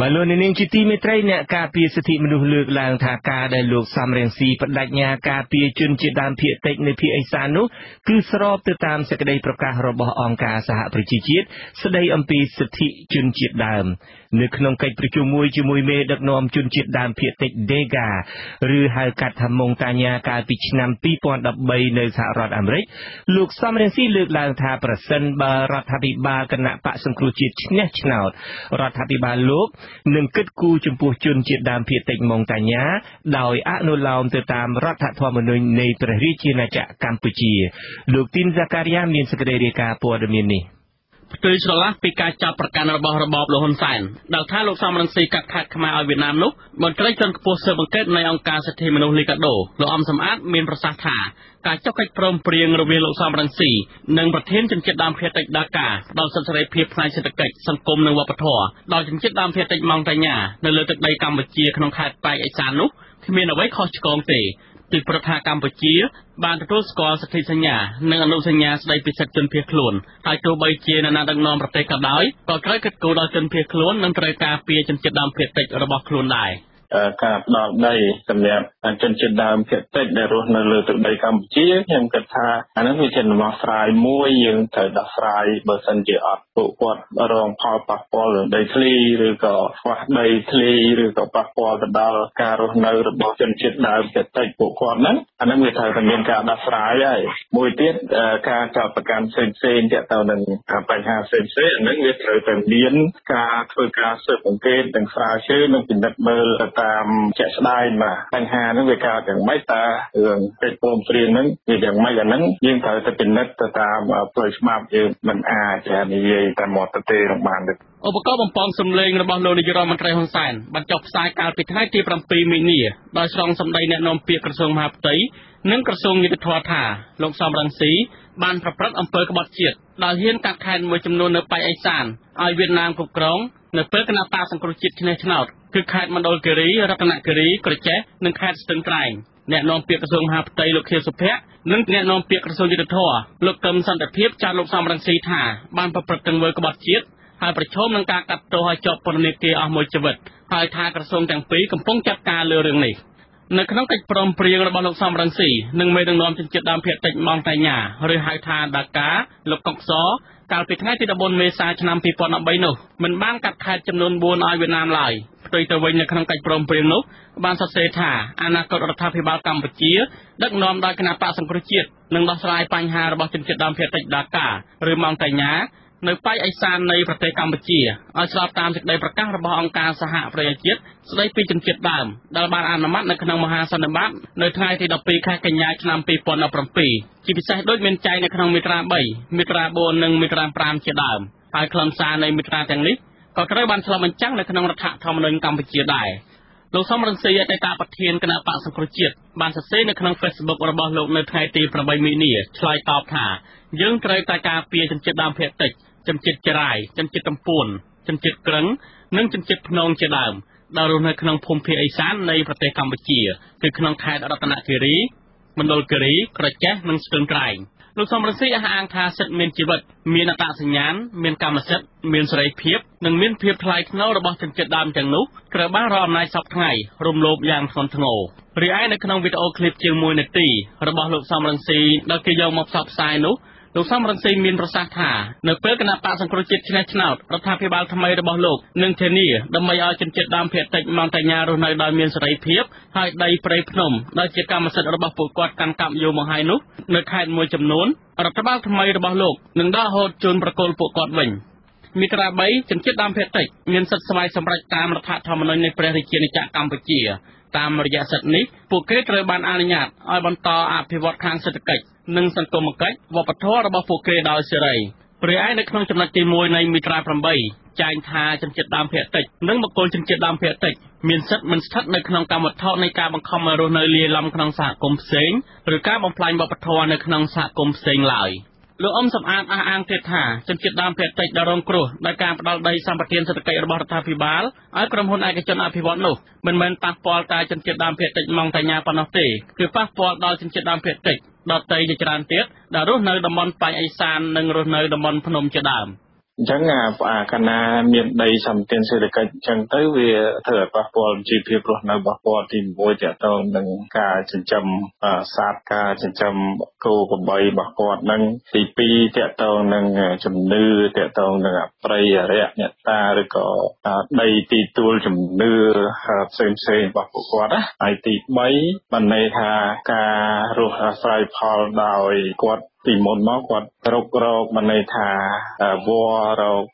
បាទលោកនាងជាទីមេត្រីអ្នកការពារសិទ្ធិមនុស្សលើកឡើងថាការដែលលោកសំរងស៊ីបដិញ្ញាការពារជនជាតិដើមភាគតិចនៅភាគឦសាននោះគឺស្របទៅតាមសេចក្តីប្រកាសរបស់អង្គការសហប្រជាជាតិស្តីអំពីសិទ្ធិជនជាតិដើមនៅក្នុងកិច្ចប្រជុំមួយជាមួយមេដឹកនាំជនជាតិដើមភាគតិច Dega ឬហៅកាត់ថាម៉ុងតាញ៉ាកាលពីឆ្នាំ2013នៅសហរដ្ឋអាមេរិកលោកសំរងស៊ីលើកឡើងថាប្រសិនបើរដ្ឋាភិបាលគណៈបកសង្គ្រោះជាតិឈ្នះឆ្នោតរដ្ឋាភិបាលលោកនឹងគិតគូរចំពោះជនជាតិដើមភាគតិចម៉ុងតាញ៉ាដោយអនុលោមទៅតាមរដ្ឋធម្មនុញ្ញនៃព្រះរាជាណាចក្រកម្ពុជា លោកទីនហ្សាការីយ៉ាមានសេចក្តីរាយការណ៍ព័ត៌មាននេះ ផ្ទុយស្រឡះពីការចាប់ប្រកាន់របស់របបលហ៊ុនសែនដែលថាលោកសំរងស៊ីកាត់ខាត់ខ្មែរឲ្យវៀតណាមនោះមន្ត្រីជាន់ខ្ពស់ស៊ើបអង្កេតនៃអង្គការសិទ្ធិមនុស្សលីកាដូលោកអំសំអាតមានប្រសាសន៍ថាការចុះកិច្ចព្រមព្រៀងរវាងលោកសំរងស៊ីនិងប្រធានជនជាតិដើមភាគតិចដាកាដល់សិទ្ធិសេរីភាពផ្នែកសេដ្ឋកិច្ចសង្គមនិងវប្បធម៌ដល់ជនជាតិដើមភាគតិចម៉ង់តាញ៉ានៅលើទឹកដីកម្ពុជាក្នុងខេត្តប៉ែកអេសាននោះគ្មានអ្វីខុសឆ្គងទេ ពីព្រោះថាកម្ពុជា បានទទួលស្គាល់សន្ធិសញ្ញានិងអនុសញ្ញាស្តីពីសិទ្ធិជនភៀសខ្លួនហើយទោះបីជាអ្នកណាដឹកនាំប្រទេសក៏ដោយក៏ត្រូវគិតគូរដល់ជនភៀសខ្លួននិងត្រូវការពារជនជាតិដើមភាគតិចរបស់ខ្លួនដែរ។ ការផ្ដល់ដីសម្រាប់ជនជាតិដើមភាគតិចដែលរស់នៅលើទឹកដីកម្ពុជាខ្ញុំគិតថាអានោះវាជាដំណោះស្រាយមួយយើងត្រូវដោះស្រាយបើសិនជាអត់ពួកគាត់រងផលប៉ះពាល់លើដីធ្លីឬក៏ខ្វះដីធ្លីឬក៏ប៉ះពាល់ទៅដល់ការរស់នៅរបស់ជនជាតិដើមភាគតិចពួកគាត់ហ្នឹងអានោះវាត្រូវតែមានការដោះស្រាយហើយមួយទៀតការចោទប្រកាន់ផ្សេងផ្សេងទាក់ទងនឹងបញ្ហាផ្សេងផ្សេងអានោះវាត្រូវតែមានការធ្វើការស៊ើបអង្កេតនិងស្រាវជ្រាវនិងពិនិត្យមើលទៅតាមជាក់ស្ដែងបាទបញ្ហាហ្នឹងវាកើតយ៉ាងម៉េចតើរឿងកិច្ចព្រមព្រៀងហ្នឹងវាយ៉ាងម៉េចអាហ្នឹងយើងត្រូវតែពិនិត្យទៅតាមផ្លូវច្បាប់យើងមិនអាចនិយាយតែមកទៅទេនឹងបានទេឧបករណ៍បំពងសំឡេងរបស់លោកនាយរដ្ឋមន្ត្រីហ៊ុនសែនបានចុះផ្សាយកាលពីថ្ងៃទី7មីនាដោយស្រង់សម្ដីអ្នកនាំពាក្យក្រសួងមហាផ្ទៃនិងក្រសួងយុទ្ធភ័ពថាលោកសំរងស៊ីបានប្រព្រឹត្តអំពើក្បត់ជាតិដោយហ៊ានកាត់ខែនមួយចំនួននៅប៉ៃអេសានឲ្យវៀតណាមគ្រប់គ្រង នៅពេលគណៈបកសង្គ្រោះជាតិឈ្នះឆ្នោតគឺខេត្តមណ្ឌលគិរីរតនគិរីក្រចេះនិងខេត្តស្ទឹងត្រែងអ្នកនាំពាក្យក្រសួងមហាផ្ទៃលោកខៀវសុភ័ក្រនិងអ្នកនាំពាក្យក្រសួងយុទ្ធភ័ពលោកកឹមសន្តិភាពចាត់លោកសំរងស៊ីថាបានប្រព្រឹត្តទង្វើក្បត់ជាតិហើយប្រឈមនឹងការកាត់ទោសឲ្យជាប់ពន្ធនាគារអស់មួយជីវិតហើយថាក្រសួងទាំងពីរកំពុងចាត់ការលើរឿងនេះនៅក្នុងកិច្ចព្រមព្រៀងរបស់លោកសំរងស៊ីនិងមេដឹកនាំជនជាតិដើមភាគតិចម៉ង់តាញ៉ាឬហៅថាដាកាលោកកុកស កាលពីថ្ងៃទី14មេសាឆ្នាំ2013នោះមិនបានកាត់ខេត្តចំនួន4ឲ្យវៀតណាមឡើយផ្ទុយទៅវិញនៅក្នុងកិច្ចព្រមព្រៀងនោះបានសរសេរថាអនាគតរដ្ឋាភិបាលកម្ពុជាដឹកនាំដោយគណៈបកសង្គ្រោះជាតិនឹងដោះស្រាយបញ្ហារបស់ជនជាតិដើមភាគតិចដាកាឬម៉ង់តាញ៉ា នៅប៉ែកឦសាននៃប្រទេសកម្ពុជាឲ្យស្របតាមសេចក្តីប្រកាសរបស់អង្គការសហប្រជាជាតិស្តីពីជនជាតិដើមដែលបានអនុម័តនៅក្នុងមហាសន្និបាតនៅថ្ងៃទី12ខែកញ្ញាឆ្នាំ2017ជាពិសេសដូចមានចែងនៅក្នុងមាត្រា3មាត្រា4និងមាត្រា5ជាដើមហើយខ្លឹមសារនៃមាត្រាទាំងនេះក៏ត្រូវបានឆ្លុះបញ្ចាំងនៅក្នុងរដ្ឋធម្មនុញ្ញកម្ពុជាដែរលោកសំរងស៊ីអតីតប្រធានគណៈបកសង្គ្រោះជាតិបានសរសេរនៅក្នុង Facebook របស់លោកនៅថ្ងៃទី8មីនាឆ្លើយតបថាយើងត្រូវតែការពារជនជាតិដើមភាគតិច ជនជាតិចរាយជនជាតិតំពួនជនជាតិក្រឹងនិងជនជាតិភ្នងជាដើមដែលរស់នៅក្នុងភូមិភាគឦសាននៃប្រទេសកម្ពុជាគឺក្នុងខេត្តរតនគិរីមណ្ឌលគិរីក្រចេះនិងស្ទឹងត្រែងលោកសំរងស៊ីអះអាងថាសិទ្ធិមានជីវិតមានអត្តសញ្ញាណមានកម្មសិទ្ធិមានសេរីភាពនិងមានភាពថ្លៃថ្នូររបស់ជនជាតិដើមទាំងនោះត្រូវបានរកអំណាចសពថ្ងៃរំលោភយ៉ាងធ្ងន់ធ្ងររីឯនៅក្នុងវីដេអូឃ្លីបជាង1នាទីរបស់លោកសំរងស៊ីដែលគេយកមកផ្សព្វផ្សាយនោះ លោកសំរងស៊ីមានប្រសាសន៍ថានៅពេលគណៈបកសង្គ្រោះជាតិឆ្នះឆ្នោតរដ្ឋាភិបាលថ្មីរបស់លោកនឹងធានាដើម្បីឲ្យជនជាតិដើមភាគតិចម៉ង់តាញ៉ារស់នៅដោយមានសេរីភាពហើយដីព្រៃភ្នំដែលជាកម្មសិទ្ធិរបស់ពួកគាត់កាន់កាប់យកមកហើយនោះនៅខេត្តមួយចំនួនរដ្ឋបាលថ្មីរបស់លោកនឹងដកហូតជូនប្រគល់ពួកគាត់វិញមាត្រា3ជនជាតិដើមភាគតិចមានសិទ្ធិស្វ័យសម្រេចតាមរដ្ឋធម្មនុញ្ញនៃព្រះរាជាណាចក្រកម្ពុជា តាមរយៈសិទ្ធិនេះពួកគេត្រូវបានអនុញ្ញាតឲ្យបន្តអភិវឌ្ឍខាងសេដ្ឋកិច្ចនិងសង្គមគិច្ចវប្បធម៌របស់ពួកគេដោយសេរីព្រះឯនៅក្នុងចំណុចទី1នៃមាត្រា8ចែងថាជនជាតិដើមភាគតិចនិងបុគ្គលជនជាតិដើមភាគតិចមានសិទ្ធិមិនស្ថិតនៅក្នុងកម្មវត្ថុនៃការបង្ខំឲ្យរស់នៅលាយឡំក្នុងសហគមន៍ផ្សេងឬការបំផ្លាញវប្បធម៌នៅក្នុងសហគមន៍ផ្សេងឡើយ លោកអ៊ំសំអាតអះអាងទៀតថាជនជាតិដើមភាគតិចដែលរងគ្រោះដោយការផ្ដាល់ដីសម្បត្តិសេដ្ឋកិច្ចរបស់រដ្ឋាភិបាលឲ្យក្រុមហ៊ុនឯកជនអភិវឌ្ឍនោះមិនមែនប៉ះពាល់តែជនជាតិដើមភាគតិចម៉ង់តាញ៉ាប៉ុណ្ណោះទេគឺប៉ះពាល់ដល់ជនជាតិដើមភាគតិចដទៃជាច្រើនទៀតដែលរស់នៅតំបន់ប៉ែកឦសាននិងរស់នៅតំបន់ភ្នំជាដើម។ អញ្ចឹងអាកាលណាមានដីសម្បត្តិសេដ្ឋកិច្ចអញ្ចឹងទៅវាធ្វើឲ្យប៉ះពាល់ជីវភាពរស់នៅរបស់គាត់ទី1ទាក់ទងនឹងការចិញ្ចឹមសត្វការចិញ្ចឹមគោក្របីរបស់គាត់នឹងទី2ទាក់ទងនឹងជំនឿទាក់ទងនឹងអប្រិយអរិយអ្នកតាឬក៏ដីទីទួលជំនឿផ្សេងផ្សេងរបស់ពួកគាត់ណាហើយទី3បានន័យថាការរស់អាស្រ័យផលដោយគាត់ ពីមុនមកគាត់រករកបានន័យថាវររក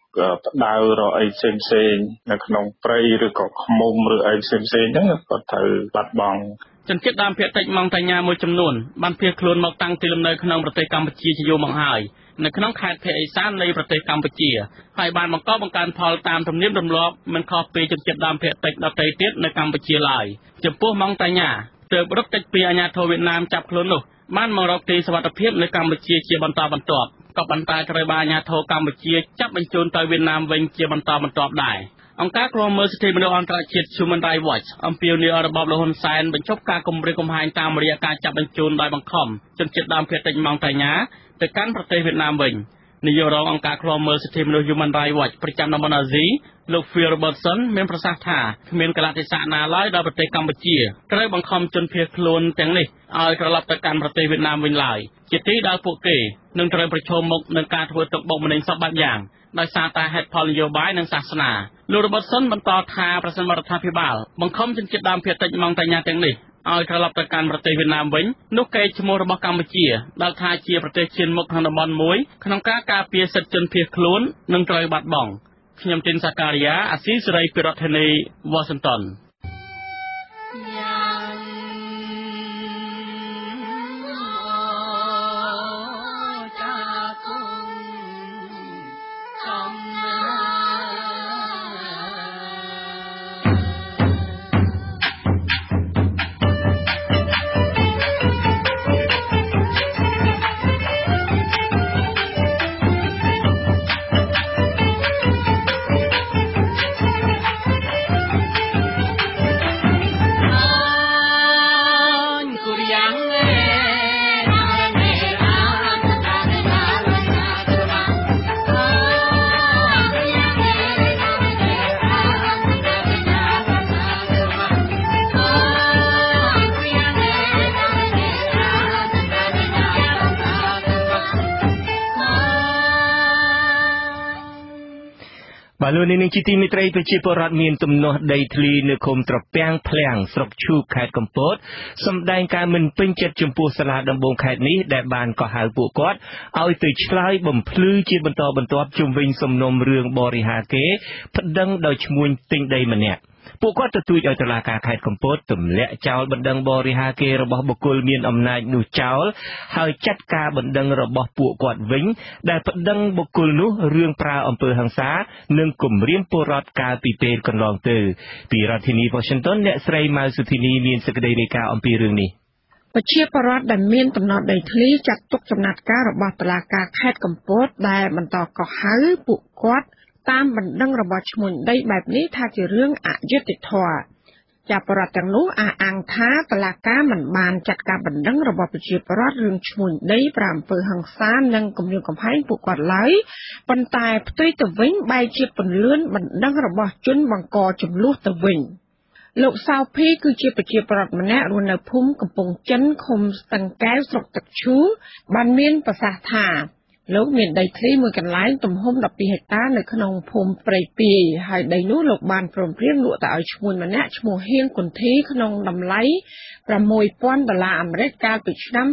ផ្ដៅរកអីផ្សេងផ្សេងនៅក្នុងព្រៃឬក៏ឃុំឬអីផ្សេងផ្សេងហ្នឹងគាត់ត្រូវបាត់បង់ជនជាតិដើមភាគតិចម៉ង់តាញ៉ាមួយចំនួនបានភៀសខ្លួនមកតាំងទីលំនៅក្នុងប្រទេសកម្ពុជាជាយូរមកហើយនៅក្នុងខេត្តភាគឦសាននៃប្រទេសកម្ពុជាហើយបានបង្កបង្កើនផលតាមទំនៀមទម្លាប់មិនខុសពីជនជាតិដើមភាគតិចដទៃទៀតនៅកម្ពុជាឡើយចំពោះម៉ង់តាញ៉ាទើបរត់តិចពីអាញាធរវៀតណាមចាប់ខ្លួននោះ បានមករកទីសុវត្ថិភាពនៅកម្ពុជាជាបន្តបន្ទាប់ក៏ប៉ុន្តែត្រូវបានអាជ្ញាធរកម្ពុជាចាប់បញ្ជូនទៅវៀតណាមវិញជាបន្តបន្ទាប់ដែរអង្គការឃ្លាំមើលសិទ្ធិមនុស្សអន្តរជាតិ Human Rights Watch អំពាវនាវរបបលហ៊ុនសែនបញ្ចប់ការគំរាមកំហែងតាមរយៈការចាប់បញ្ជូនដោយបង្ខំជនជាតិដើមភាគតិចម៉ង់តាញ៉ាទៅកាន់ប្រទេសវៀតណាមវិញ នាយករងអង្គការឃ្លាំមើលសិទ្ធិមនុស្ស Human Rights Watch ប្រចាំតំបន់អាស៊ីលោក Phil Robertson មានប្រសាសន៍ថាគ្មានកលៈទេសៈណាឡើយដល់ប្រទេសកម្ពុជាត្រូវបង្ខំជនភៀសខ្លួនទាំងនេះឲ្យត្រឡប់ទៅកាន់ប្រទេសវៀតណាមវិញឡើយជាទីដែលពួកគេនឹងត្រូវប្រឈមមុខនឹងការធ្វើទុកបុកម្នេញសពបែបយ៉ាងដោយសារតែហេតុផលនយោបាយនិងសាសនាលោក Robertson បន្តថាប្រសិនបរដ្ឋាភិបាលបង្ខំជនជាតិដើមភាគតិចម៉ង់តាញ៉ាទាំងនេះ ឲ្យត្រឡប់ទៅកាន់ប្រទេសវៀតណាមវិញនោះកេរ្តិ៍ឈ្មោះរបស់កម្ពុជាដែលថាជាប្រទេសឈានមុខក្នុងតំបន់មួយក្នុងការការពារសិទ្ធិជនភៀសខ្លួននឹងត្រូវបាត់បង់ខ្ញុំទីនសាការីយ៉ាអាស៊ីសេរីពីរដ្ឋធានី Washington ។បាទ លោកនាងជាទីមេត្រីប្រជាពលរដ្ឋមានទំនាស់ដីធ្លីនៅឃុំត្រពាំងភ្លាំងស្រុកឈូកខេត្តកំពតសម្ដែងការមិនពេញចិត្តចំពោះសាលាដំបងខេត្តនេះដែលបានកោះហៅពួកគាត់ឲ្យទៅឆ្លើយបំភ្លឺជាបន្តបន្ទាប់ជុំវិញសំណុំរឿងបរិហាគេប្តឹងដោយឈ្មួញទិញដីម្នាក់ ពួកគាត់ទទូចឲ្យតុលាការខេត្តកំពតទម្លាក់ចោលបណ្ដឹងបរិហាគេរបស់បុគ្គលមានអំណាចនោះចោលហើយចាត់ការបណ្ដឹងរបស់ពួកគាត់វិញ ដែលបណ្ដឹងបុគ្គលនោះរឿងប្រើអំពើហិង្សានិងគំរាមពលរដ្ឋកាលពីពេលកន្លងទៅពីរដ្ឋធានី Washington អ្នកស្រីម៉ៅសុធីនីមានសេចក្តីរាយការណ៍អំពីរឿងនេះប្រជាពលរដ្ឋដែលមានតំណដីធ្លីចាត់ទុកចំណាត់ការរបស់តុលាការខេត្តកំពតដែលបន្តកោះហៅពួកគាត់ តាមបណ្ដឹងរបស់ឈ្មួញដីបែបនេះថាជារឿងអយុត្តិធម៌ចាប់បរដ្ឋទាំងនោះអះអាងថាតឡាការមិនបានចាត់ការបណ្ដឹងរបស់ប្រជាពលរដ្ឋរឿងឈ្មួញដីប្រាអំពើហិង្សានិងគំរាមកំហែងពួកគាត់ឡើយប៉ុន្តែផ្ទុយទៅវិញបែរជាពន្លឿនបណ្ដឹងរបស់ជនបង្កចំនួនទៅវិញលោកសៅភីគឺជាប្រជាប្រដ្ឋម្នាក់រស់នៅភូមិកំពង់ចិនឃុំស្ទឹងកែវស្រុកទឹកឈូបានមានប្រសាសន៍ថា លោកមានដីធ្លីមួយកន្លែងទំហំ12ហិកតានៅក្នុងភូមិព្រៃពីយហើយដីនោះលោកបានព្រមព្រៀងលក់ទៅឲ្យឈ្មួញម្នាក់ឈ្មោះហៀងគុន្ធីក្នុងតម្លៃ6000ដុល្លារអាមេរិកកាលពីឆ្នាំ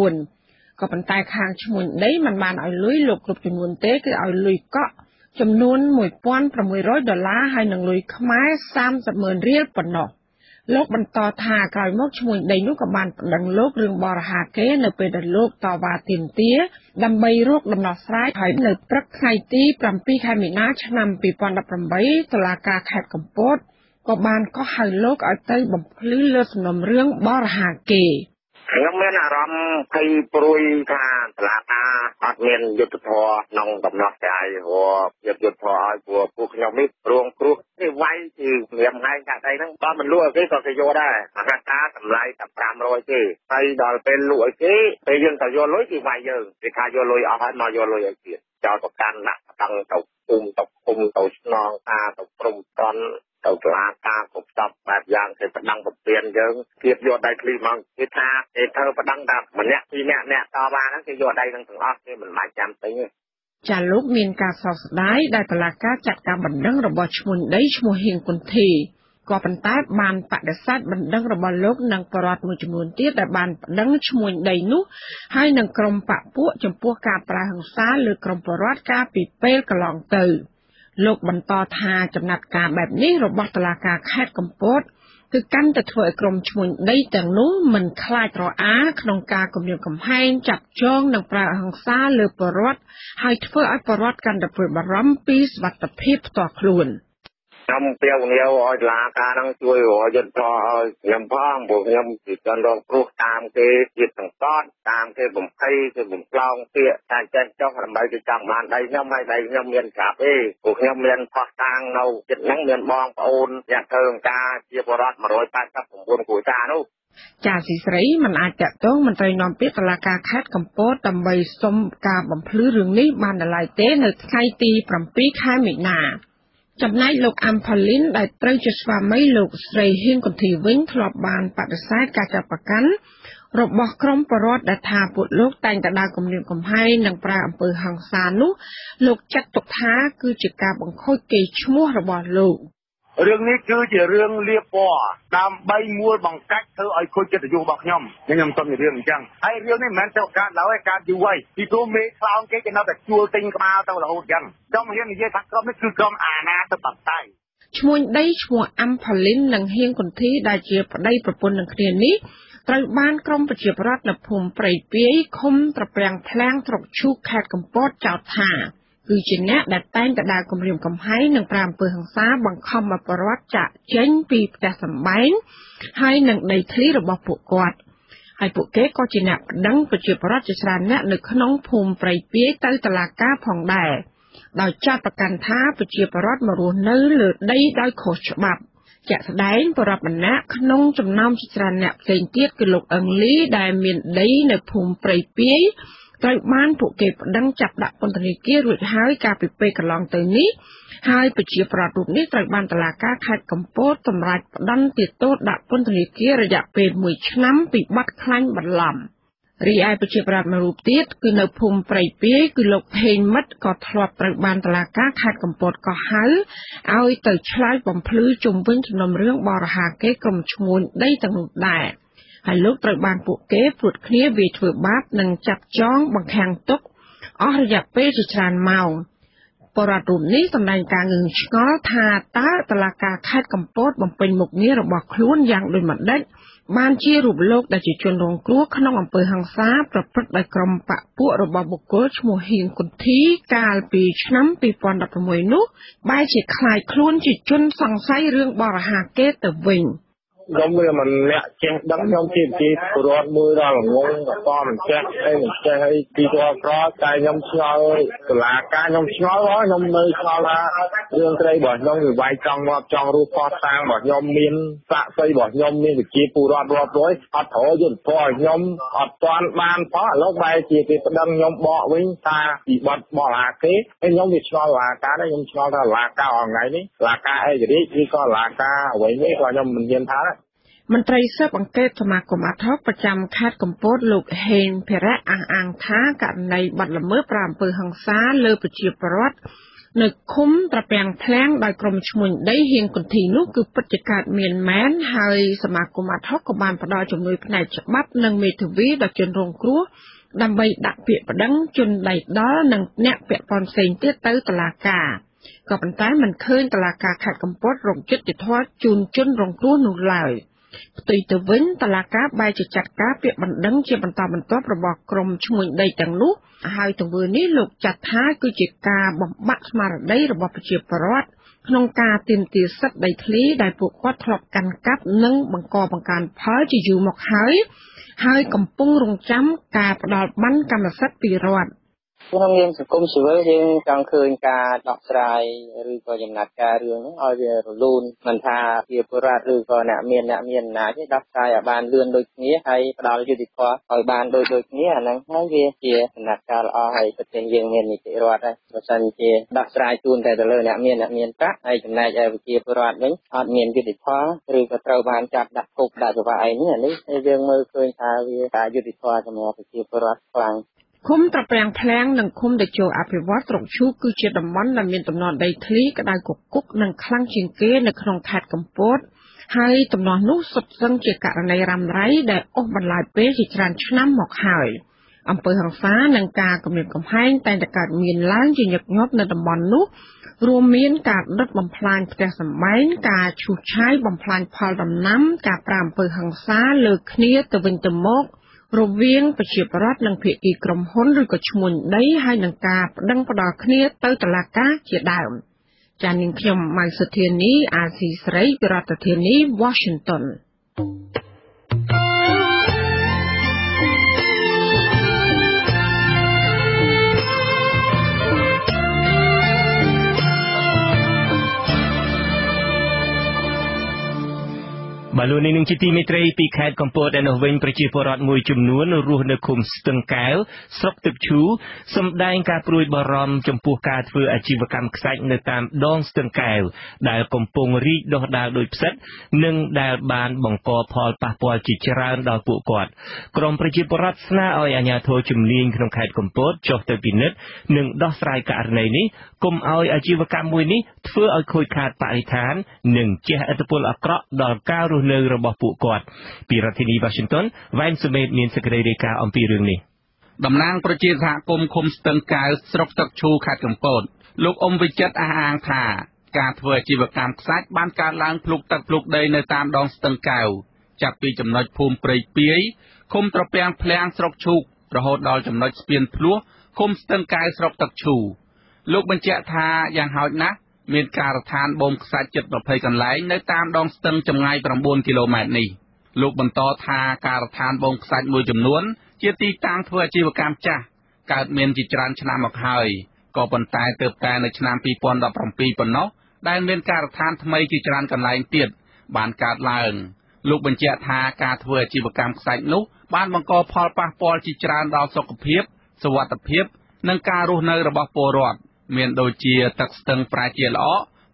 2014ក៏ប៉ុន្តែខាងឈ្មួញដីមិនបានឲ្យលុយលោកគ្រប់ចំនួនទេគឺឲ្យលុយកក់ចំនួន1600ដុល្លារហើយនឹងលុយខ្មែរ30ម៉ឺនរៀលប៉ុណ្ណោះ។ លោកបន្តថាក្រោយមកឈ្មួញដីនោះក៏បានប្តឹងលោករឿងបរិហាគេនៅពេលដែលលោកតវ៉ាទាមទារដើម្បីរកដំណោះស្រាយហើយនៅព្រឹកថ្ងៃទី7ខែមីនាឆ្នាំ2018តុលាការខេត្តកំពតក៏បានកោះហៅលោកឲ្យទៅបំភ្លឺលើសំណុំរឿងបរិហាគេ។ ខ្ញុំមានអារម្មណ៍ភ័យព្រួយថាតឡាការអត់មានយុទ្ធធរក្នុងដំណោះស្រាយព្រោះយុទ្ធធរឲ្យព្រោះពួកខ្ញុំនេះរងគ្រោះនេះវាយគឺព្រាមហើយកាត់អីហ្នឹងបើមិនលក់ឲ្យគេក៏គេយកដែរអាហារតម្លៃតែ500ទេហើយដល់ពេលលក់ឲ្យគេពេលយើងទៅយកលុយគេវាយយើងគេថាយកលុយអស់ហើយមកយកលុយឲ្យទៀតចោលប្រកាន់ដាក់តាំងទៅគុំទៅគុំទៅស្នងការទៅព្រំតន់ ទៅតុលាការគ្រប់ស្ដប់បែបយ៉ាងគេប្តឹងពពៀនយើងទៀតយកដៃឃ្លីមកគេថាគេធ្វើប្តឹងតែម្នាក់ពីរនាក់អ្នកតវ៉ាហ្នឹងគេយកដៃនឹងទាំងអស់គេមិនបាច់ចាំទិញទេចាលោកមានការសោកស្ដាយដែលតឡាការចាត់ការបណ្ដឹងរបស់ឈ្មោះដីឈ្មោះហៀងគុន្ធីក៏ប៉ុន្តែបានបដិសេធបណ្ដឹងរបស់លោកនិងបរដ្ឋមួយចំនួនទៀតដែលបានបណ្ដឹងឈ្មោះដីនោះហើយនឹងក្រុមបពពួកចំពោះការប្រើហិង្សាលើក្រុមបរដ្ឋកាលពីពេលកន្លងទៅ។ លោកបន្តថាចំណាត់ការបែបនេះរបស់តុលាការខេត្តកំពតគឺកាន់តែធ្វើឲ្យក្រុមឈ្មួញដីទាំងនោះមិនខ្លាចរអាក្នុងការគំរាមកំហែងចាប់ចងនិងប្រើអហិង្សាលើបរដ្ឋហើយធ្វើឲ្យបរដ្ឋកាន់តែព្រួយបារម្ភពីសុវត្ថិភាពផ្ទាល់ខ្លួន។ ខ្ញុំពាវនាវឲ្យឡាការនឹងជួយរកយុទ្ធធរឲ្យខ្ញុំផងព្រោះខ្ញុំជាជនរងគ្រោះតាមគេជាតិសង្កត់តាមគេបំភ័យគេបំផ្លងពាក្យតែចេះចុះដើម្បីគេចង់បានដីខ្ញុំហើយដីខ្ញុំមានក្រាបទេព្រោះខ្ញុំមានផោះតាងនៅចិត្តហ្នឹងមានបងប្អូនអ្នកធ្វើការជាបរិវត្ត189គ្រួសារនោះចាស៊ីស្រីមិនអាចតកតងមន្ត្រីនាំពាក្យតុលាការខេត្តកំពតដើម្បីសុំការបំភ្លឺរឿងនេះបានដល់ឡើយទេ នៅថ្ងៃទី7ខែមីនា ចំណែកលោកអាំផាលីនដែលត្រូវជាស្វាមីលោកស្រីហ៊ៀងកន្ធីវិញធ្លាប់បានបដិសេធការចាប់ប្រកាន់របស់ក្រុមបរដ្ឋដែលថាពួកលោកតែងតែដើរគំរាមកំហែងនិងប្រើអំពើហិង្សានោះលោកចាត់ទុកថាគឺជាការបង្ខូចកេរ្តិ៍ឈ្មោះរបស់លោក។ រឿងនេះគឺជារឿងលៀបពណ៌ដើម្បីមួលបង្កាច់ធ្វើឲ្យខូចកិត្តិយសរបស់ខ្ញុំខ្ញុំសុំនិយាយរឿងអញ្ចឹងហើយរឿងនេះមិនមែនទៅកើតឡើយកើតយូរហើយពីព្រោះមេខ្លោងគេគេនៅតែជួលទិញក្បាលទៅរហូតអញ្ចឹងខ្ញុំហ៊ាននិយាយថាក្រុមនេះគឺក្រុមអាណាទៅបតៃឈ្មោះដីឈ្មោះអាំផាលីននិងហៀងគុន្ធីដែលជាប្តីប្រពន្ធនឹងគ្នានេះត្រូវបានក្រមប្រជាប្រដ្ឋនៅភូមិព្រៃពាយឃុំត្រពាំងផ្លាំងស្រុកឈូកខេត្តកំពតចោទថា គឺជាអ្នកដែលតែងតែដើរគំរាមកំហែងនិងប្រាំអំពើហិង្សាបង្ខំឲ្យប្រវត្តិចាក់ចេញពីផ្ទះសម្បែងហើយនឹងដីធ្លីរបស់ពួកគាត់ហើយពួកគេក៏ជាអ្នកប្តឹងប្រជាប្រដ្ឋជាច្រើនអ្នកនៅក្នុងភូមិព្រៃពាយទៅតុលាការផងដែរដោយចាត់ប្រកាន់ថាប្រជាប្រដ្ឋមករស់នៅលើដីដោយខុសច្បាប់ជាក់ស្ដែងបរដ្ឋម្នាក់ក្នុងចំណោមជាច្រើនអ្នកផ្សេងទៀតគឺលោកអឹងលីដែលមានដីនៅភូមិព្រៃពាយ ត្រូវបានពួកគេប្តឹងចាប់ដាក់ពន្ធនាគាររួចហើយកាលពីពេលកន្លងទៅនេះហើយប្រជាប្រដ្ឋរូបនេះត្រូវបានតុលាការខេត្តកំពតសម្រេចផ្តន្ទាទោសដាក់ពន្ធនាគាររយៈពេល1ឆ្នាំពីបទក្លែងបន្លំរីឯប្រជាប្រដ្ឋមួយរូបទៀតគឺនៅភូមិព្រៃពាយគឺលោកហេងមិត្តក៏ធ្លាប់ត្រូវបានតុលាការខេត្តកំពតកោះហៅឲ្យទៅឆ្លើយបំភ្លឺជុំវិញសំណុំរឿងបរិហាកេរក្រុមឈ្មួញដីទាំងនោះដែរ ហើយលោកត្រូវបានពួកគេព្រួតគ្នាវាយធ្វើបាបនិងចាប់ចងបង្ខាំងទុកអស់រយៈពេលជាច្រើនម៉ោងបរដ្ឋរូបនេះសម្ដែងការងឿងឆ្ងល់ថាតើតឡាការខេត្តកំពតបំពេញមុខងាររបស់ខ្លួនយ៉ាងដូចម្ដេចបានជារូបលោកដែលជាជនរងគ្រោះក្នុងអំពើហិង្សាប្រព្រឹត្តដោយក្រុមបកពួករបស់បុគ្គលឈ្មោះហៀងគុន្ធីកាលពីឆ្នាំ2016នោះបែរជាคล้ายខ្លួនជាជនសង្ស័យរឿងបរិហាកេរទៅវិញ។ ខ្ញុំវាមិនអ្នកចេះដឹងខ្ញុំជាជាពលរដ្ឋមួយដល់ងងក៏មិនចេះអីមិនចេះអីពីតក្រតែខ្ញុំឆ្ងល់តុលាការខ្ញុំឆ្ងល់ហើយខ្ញុំនៅឆ្ងល់ថារឿងក្តីរបស់ខ្ញុំវាវាយចង់មកចង់រੂផោះតាំងរបស់ខ្ញុំមានសាក់សីរបស់ខ្ញុំមានវិជាពលរដ្ឋរាប់រយអត់ត្រូវយុទ្ធភ័ពខ្ញុំអត់ទាន់បានផងឥឡូវបែរជាគេប្តឹងខ្ញុំបកវិញថាពីបាត់បកលាគេហើយខ្ញុំវាឆ្ងល់លាការដែរខ្ញុំឆ្ងល់ថាលាការអថ្ងៃនេះលាការឯករាជ្យឬក៏លាការអ្វីនេះក៏ខ្ញុំមិនហ៊ានថា មន្ត្រីស៊ើបអង្កេតសមាគមអាត់ហុកប្រចាំខេត្តកំពតលោកហេងភិរៈអះអាងថាករណីបាត់ល្មើសប្រាអំពើហិង្សាលើប្រជាពលរដ្ឋនៅឃុំត្រពាំងឃ្លាំងដោយក្រុមឈ្មួញដីហៀងកន្ធីនោះគឺពិតជាកើតមានមែនហើយសមាគមអាត់ហុកក៏បានផ្ដល់ជំនួយផ្នែកច្បាប់និងមេធាវីដល់ជនរងគ្រោះដើម្បីដាក់ពាក្យប្តឹងជនដៃដល់និងអ្នកពាក់ព័ន្ធផ្សេងទៀតទៅតុលាការក៏ប៉ុន្តែមិនឃើញតុលាការខេត្តកំពតរកចិត្តយុត្តិធម៌ជូនជនរងគ្រោះនោះឡើយ។ ផ្ទុយទៅវិញតឡាការបែរជាចាត់ការពាក្យបណ្ដឹងជាបន្តបន្ទាប់របស់ក្រុមឈ្មួញដីទាំងនោះហើយទង្វើនេះលោកចាត់ថាគឺជាការបំបាក់ស្មារតីរបស់ប្រជាពលរដ្ឋក្នុងការទាមទារសិទ្ធិដីធ្លីដែលពួកគាត់ធ្លាប់កាន់កាប់និងបង្កបង្កើនផលជាយូរមកហើយ ហើយកំពុងរងចាំការផ្ដាល់ប័ណ្ណកម្មសិទ្ធិពីរដ្ឋ ក្នុងនាមសង្គមស៊ីវិលយើងចង់ឃើញការដោះស្រាយឬក៏ចំណាត់ការរឿងហ្នឹងឲ្យវារលូនមិនថាជាពលរដ្ឋឬក៏អ្នកមានអ្នកមានអំណាចទេដោះស្រាយឲ្យបានលឿនដូចគ្នាហើយផ្ដល់យុត្តិធម៌ឲ្យបានដូចដូចគ្នាអាហ្នឹងហើយវាជាចំណាត់ការល្អហើយប្រទេសយើងមាននីតិរដ្ឋហើយបើសិនជាដោះស្រាយជូនតែទៅលើអ្នកមានអ្នកមានប្រាក់ហើយចំណែកឯប្រជាពលរដ្ឋវិញអត់មានយុត្តិធម៌ឬក៏ត្រូវបានចាប់ដាក់គុកដាក់ច្បាប់អីនេះអានេះយើងមើលឃើញថាវាការយុត្តិធម៌សម្រាប់ប្រជាពលរដ្ឋខ្លាំង ឃុំត្រពាំងឃ្លាំងនិងឃុំតេជោអភិវឌ្ឍស្រុកឈូកគឺជាតំបន់ដែលមានទំនាស់ដីធ្លីក្តៅគគុកនិងខ្លាំងជាងគេនៅក្នុងខេត្តកំពត ហើយទំនាស់នោះសុទ្ធសឹងជាករណីរ៉ាំរ៉ៃដែលអូសបន្លាយពេលជាច្រើនឆ្នាំមកហើយអំពើហិង្សានិងការគំរាមកំហែងតែងតែកើតមានឡើងជាញឹកញាប់នៅតំបន់នោះរួមមានការដុតបំផ្លាញផ្ទះសម្បែងការឈូសឆាយបំផ្លាញផលដំណាំ ការប្រាអំពើហិង្សាលើគ្នាទៅវិញទៅមក រវាងប្រជាប្រដ្ឋនិងភាគីក្រុមហ៊ុនឬក៏ឈ្មួញដីហើយនឹងការប្តឹងផ្តល់គ្នាទៅតុលាការជាដើម ចា៎នាងខ្ញុំម៉ៅសុធានី អាស៊ីស្រីពីរដ្ឋធានី Washington thank you បាទលោកនាងជាទីមេត្រីពីខេត្តកំពតឯនោះវិញប្រជាពលរដ្ឋមួយចំនួនរស់នៅឃុំស្ទឹងកែវស្រុកទឹកឈូសម្ដែងការព្រួយបារម្ភចំពោះការធ្វើអាជីវកម្មខ្សាច់នៅតាមដងស្ទឹងកែវដែលកំពុងរីកដុះដាលដោយផ្សិតនិងដែលបានបង្កផលប៉ះពាល់ជាច្រើនដល់ពួកគាត់ក្រមប្រជាពលរដ្ឋស្នើឲ្យអាជ្ញាធរជំនាញក្នុងខេត្តកំពតចុះទៅពិនិត្យនិងដោះស្រាយករណីនេះ កុំឲ្យអាជីវកម្មមួយនេះធ្វើឲ្យខូចខាតបរិស្ថាន និងជះឥទ្ធិពលអាក្រក់ដល់ការរស់នៅរបស់ពួកគាត់ពីរដ្ឋធានី Washington វ៉ែនសុមេតមានសេចក្តីរាយការណ៍អំពីរឿងនេះតំណាងប្រជាសហគមន៍ឃុំស្ទឹងកែវស្រុកទឹកឈូខេត្តកំពតលោកអ៊ុំវិចិត្រអះអាងថាការធ្វើអាជីវកម្មខ្សាច់បានកើតឡើងភ្លុកទឹកភ្លុកដីនៅតាមដងស្ទឹងកែវចាប់ពីចំណុចភូមិព្រៃពាយឃុំត្រពាំងភ្លាំងស្រុកឈូករហូតដល់ចំណុចស្ពានភ្លោះឃុំស្ទឹងកែវស្រុកទឹកឈូ លោកបញ្ជាក់ថាយ៉ាងហោចណាស់មានការដ្ឋានបូមខ្សាច់ជិត20កន្លែងនៅតាមដងស្ទឹងចម្ងាយ9គីឡូម៉ែត្រនេះលោកបន្តថាការដ្ឋានបូមខ្សាច់មួយចំនួន ជាទីតាំងធ្វើអាជីវកម្មចាស់កើតមានជាច្រើនឆ្នាំមកហើយក៏ប៉ុន្តែទើបតែនៅឆ្នាំ2017ប៉ុណ្ណោះដែលមានការដ្ឋានថ្មីជាច្រើនកន្លែងទៀតបានកើតឡើង លោកបញ្ជាក់ថាការធ្វើអាជីវកម្មខ្សាច់នោះបានបង្កផលប៉ះពាល់ជាច្រើនដល់សុខភាពសុវត្ថិភាព និងការរស់នៅរបស់ពលរដ្ឋ មានដូចជាទឹកស្ទឹងប្រែជាល្អ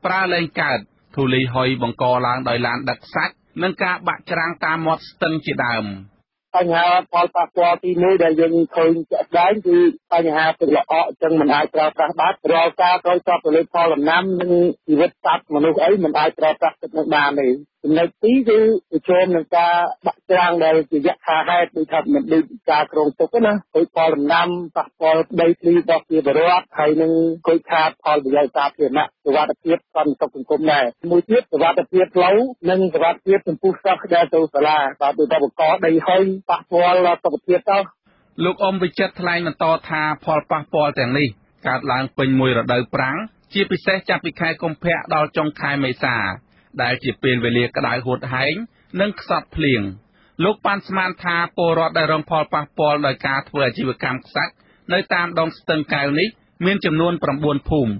ប្រើលែងកើតធូលីហុយបង្កឡើងដោយឡានដឹកសាច់និងការបាក់ច្រាំងតាមមាត់ស្ទឹងជាដើមអបញ្ហាផលប៉ះពាល់ទី1ដែលយើងឃើញជាក់ស្ដែងគឺបញ្ហាទឹកល្អក់អញ្ចឹងមិនអាចប្រើប្រាស់បានរាល់ការក្រោយសពទៅលើផលដំណាំនិងជីវិតសត្វមនុស្សអីមិនអាចប្រើប្រាស់ទឹកនោះបានទេចំណុចទីគឺប្រឈមនឹងការបាក់ច្រាំងដែលជាយថាហេតុដូចថាមិនដូចការគ្រោងទុកណាដោយផលដំណាំប៉ះពាល់ដីធ្លីរបស់ជាបរដ្ឋហើយនឹងគុយខាតផលប្រយោជន៍សាធារណៈសុវត្ថិភាពសន្តិសុខសង្គមដែរមួយទៀតសុវត្ថិភាពផ្លូវនិងសុវត្ថិភាពចំពោះសិស្សដែលទៅសាលាបាទដោយតែបង្កដីហុយប៉ះពាល់សុខភាពទៅលោកអ៊ំវិចិត្រថ្លែងបន្តថាផលប៉ះពាល់ទាំងនេះកើតឡើងពេញមួយរដូវប្រាំងជាពិសេសចាប់ពីខែកុម្ភៈដល់ចុងខែមេសា ដែលជាពេលវេលាក្តៅហួតហែងនិងខ្សត់ភ្លៀងលោកប៉ាន់ស្មានថាពលរដ្ឋដែលរងផលប៉ះពាល់ដោយការធ្វើអាជីវកម្មខ្សាច់នៅតាមដងស្ទឹងកែវនេះមានចំនួន9ភូមិ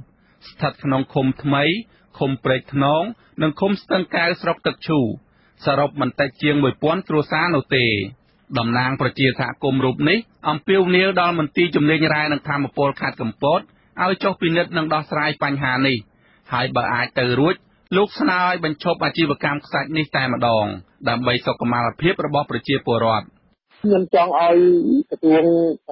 ស្ថិតក្នុងឃុំថ្មីឃុំព្រែកថ្នង និងឃុំស្ទឹងកែវស្រុកទឹកឈូសរុបមិនតិចជាង1000គ្រួសារនោះទេតំណាងប្រជាសហគមន៍រូបនេះអំពាវនាវដល់មន្ទីរជំនាញរ៉ែនិងធម្មពលខេត្តកំពតឲ្យចុះពិនិត្យនិងដោះស្រាយបញ្ហានេះហើយបើអាចទៅរួច លោកស្នើឲ្យបញ្ឈប់អាជីវកម្មខ្សាច់នេះតែម្ដង ដើម្បីសុខុមាលភាពរបស់ប្រជាពលរដ្ឋខ្ញុំចង់ឲ្យក្រសួង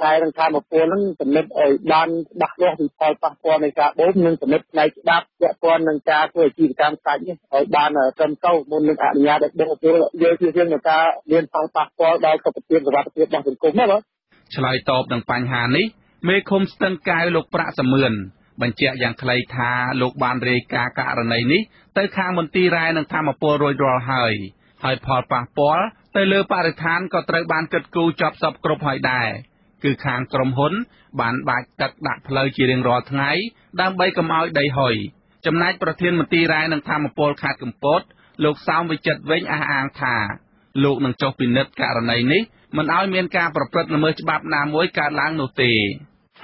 រ៉ែនិងធម្មពលនឹងពិនិត្យឲ្យបានច្បាស់លាស់ពីផលប៉ះពាល់នៃការបូមនិងពិនិត្យផ្នែកច្បាប់ពាក់ព័ន្ធនឹងការធ្វើអាជីវកម្មខ្សាច់នេះឲ្យបានត្រឹមត្រូវមុននឹងអនុញ្ញាតឲ្យបងប្អូនយកជាជាងនឹងការមានផលប៉ះពាល់ដល់សុខភាពសុខភាពរបស់សង្គមណាបាទឆ្លើយតបនឹងបញ្ហានេះមេឃុំស្ទឹងកែវលោកប្រាក់សមឿន បញ្ជាក់យ៉ាងខ្លីថាលោកបានរាយការណ៍ករណីនេះទៅខាងមន្ទីររ៉ែនិងធម្មពលរួចរាល់ហើយហើយផលប៉ះពាល់ទៅលើបរិស្ថានក៏ត្រូវបានគិតគូរចប់សពគ្រប់ហើយដែរគឺខាងក្រុមហ៊ុន បានបាចទឹកដាក់ផ្លូវជារៀងរាល់ថ្ងៃដើម្បីកុំឲ្យដីហុយចំណែកប្រធានមន្ទីររ៉ែនិងធម្មពលខេត្តកំពត លោកសោមវិចិត្រវិញអះអាងថាលោកនឹងចុះពិនិត្យករណីនេះមិនឲ្យមានការប្រព្រឹត្តល្មើសច្បាប់ណាមួយកើតឡើងនោះទេ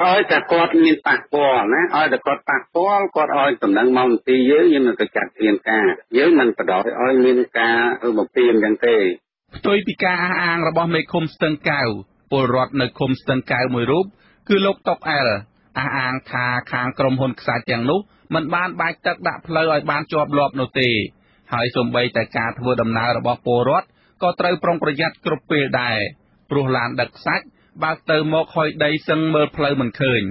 ឲ្យតែគាត់មានប៉ះពាល់ណាឲ្យតែគាត់ប៉ះពាល់គាត់ឲ្យតំណែងមកមន្ទីរយើងយើងនឹងទៅចាត់ធានការយើងមិនបដ ாய் ឲ្យមានការបំពេញយ៉ាងទេផ្ទុយពីការអះអាងរបស់មេឃុំស្ទឹងកៅពលរដ្ឋនៅឃុំស្ទឹងកៅមួយរូបគឺលោកតុកអែលអះអាងថាខាងក្រុមហ៊ុនខ្សាច់ទាំងនោះមិនបានបាច់ទឹកដាក់ផ្លូវឲ្យបានជាប់លាប់នោះទេ ហើយសូម្បីតែការធ្វើដំណើររបស់ពលរដ្ឋក៏ត្រូវប្រុងប្រយ័ត្នគ្រប់ពេលដែរព្រោះឡានដឹកខ្សាច់ បើកទៅមកហុយដីសឹងមើលផ្លូវមិនឃើញ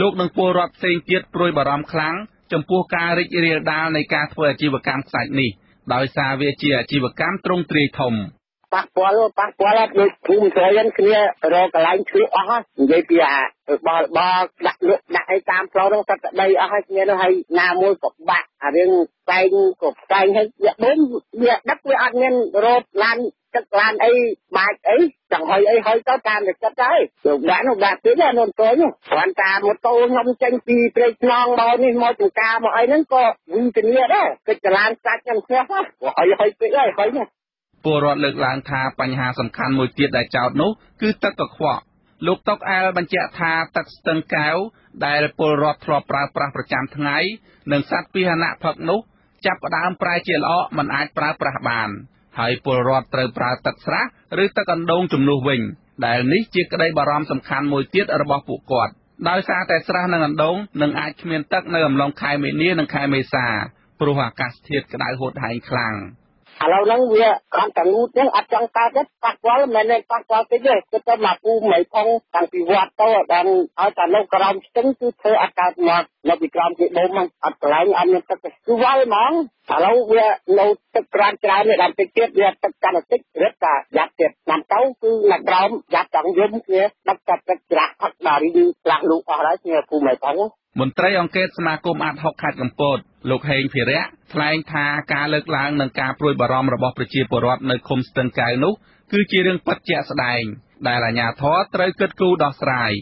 លោកនិងពលរដ្ឋផ្សេងទៀតព្រួយបារម្ភខ្លាំងចំពោះការរីករាលដាលនៃការធ្វើអាជីវកម្មខ្សាច់នេះដោយសារវាជាអាជីវកម្មទ្រង់ទ្រាយធំប៉ះពាល់ប៉ះពាល់ដូចភូមិស្រីហ្នឹងគ្នារកកន្លែងឈឺអស់ហើយនិយាយពីអាបលបលដាក់លក់ដាក់អីតាមផ្លូវហ្នឹងសត្វដីអស់ហើយគ្នានោះហើយណាមួយក៏បាក់អារឿងផ្សែងក៏ផ្សែងហើយវាបូមវាដឹកវាអត់មានរត់ឡាន ទឹកឡានអីបាច់អីចង្ហុយអីហើយទៅតាមតែចិត្តហើយលោកដាក់នោះដាក់ទៀតណានោះតូនគ្រាន់តែម៉ូតូខ្ញុំចេញពីព្រៃខ្នងមកនេះមកចង្ការមកអីហ្នឹងក៏វិធានាដែរកិច្ចចលានសាច់ខ្ញុំខ្វះហើយហើយពេកហើយហើយនេះពលរដ្ឋលើកឡើងថាបញ្ហាសំខាន់មួយទៀតដែលចោទនោះគឺទឹកកខ្វក់លោកតុកអែលបញ្ជាក់ថាទឹកស្ទឹងកែវដែលពលរដ្ឋធ្លាប់ប្រើប្រាស់ប្រចាំថ្ងៃនិងសត្វពាហនៈផឹកនោះ ចាប់ផ្ដើមប្រែជាល្អក់មិនអាចប្រើប្រាស់បាន ហើយពលរដ្ឋត្រូវប្រើទឹកស្រះឬទឹកអណ្ដូងជំនួសវិញ ដែលនេះជាក្តីបារម្ភសំខាន់មួយទៀតរបស់ពួកគាត់ដោយសារតែស្រះនិងអណ្ដូងនឹងអាចគ្មានទឹកនៅអំឡុងខែមីនានិងខែមេសាព្រោះអាកាសធាតុក្តៅហួតហែងខ្លាំង។ ឥឡូវហ្នឹងវាគ្រាន់តែងូតហ្នឹងអត់ចង់កើតទេប៉ះពាល់មិនមែនប៉ះពាល់តិចទេគឺទៅមកពូមិនផងតាំងពីវត្តទៅដល់ឲ្យតែនៅក្រោមស្ទឹងគឺធ្វើអត់កើតមកនៅពីក្រោមគេបូមហ្នឹងអត់កន្លែងអត់មានទឹកទេគឺវល់ហ្មងឥឡូវវានៅទឹកក្រានច្រើននេះដល់តិចទៀតវាទឹកកាន់តែតិចរឹតតែយ៉ាប់ទៀតតាមទៅគឺនៅក្រោមយ៉ាប់ចង់យំគ្នាដឹកទឹកទឹកច្រាក់ផឹកដល់រីផ្លាស់លូកអស់ហើយគ្នាពូមិនផងមន្ត្រីអង្គការសមាគមអាត6ខេត្តកំពត លោកហេងភិរៈថ្លែងថាការលើកឡើងនឹងការព្រួយបារម្ភរបស់ប្រជាពលរដ្ឋនៅឃុំស្ទឹងកែវនោះគឺជារឿងពិតជាក់ស្ដែង ដែលអាជ្ញាធរត្រូវគិតគូរដោះស្រាយ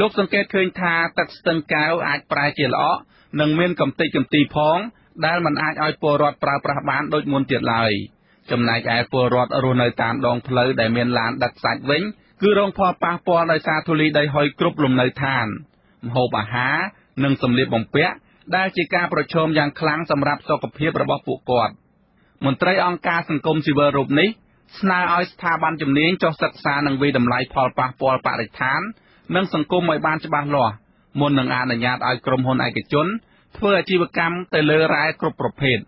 លោកសង្កេតឃើញថាទឹកស្ទឹងកែវអាចប្រែជាល្អក់និងមានកំទេចកំទីផង ដែលមិនអាចឲ្យពលរដ្ឋប្រើប្រាស់បានដូចមុនទៀតឡើយចំណែកឯពលរដ្ឋរស់នៅតាមដងផ្លូវដែលមានឡានដឹកសាច់វិញគឺរងផលប៉ះពាល់ដោយសារធូលីដីហុយគ្រប់លំនៅឋានម្ហូបអាហារនិងសម្លៀកបំពាក់ ដែលជាការប្រឈមយ៉ាងខ្លាំងសម្រាប់សុខភាពរបស់ពួកគាត់មន្ត្រីអង្គការសង្គមស៊ីវិលរូបនេះស្នើឲ្យស្ថាប័នជំនាញចុះសិក្សានិងវិតម្លៃផលប៉ះពាល់បរិស្ថាន និងសង្គមឲ្យបានច្បាស់លាស់មុននឹងអនុញ្ញាតឲ្យក្រុមហ៊ុនឯកជន ធ្វើអាជីវកម្មទៅលើរ៉ែគ្រប់ប្រភេទ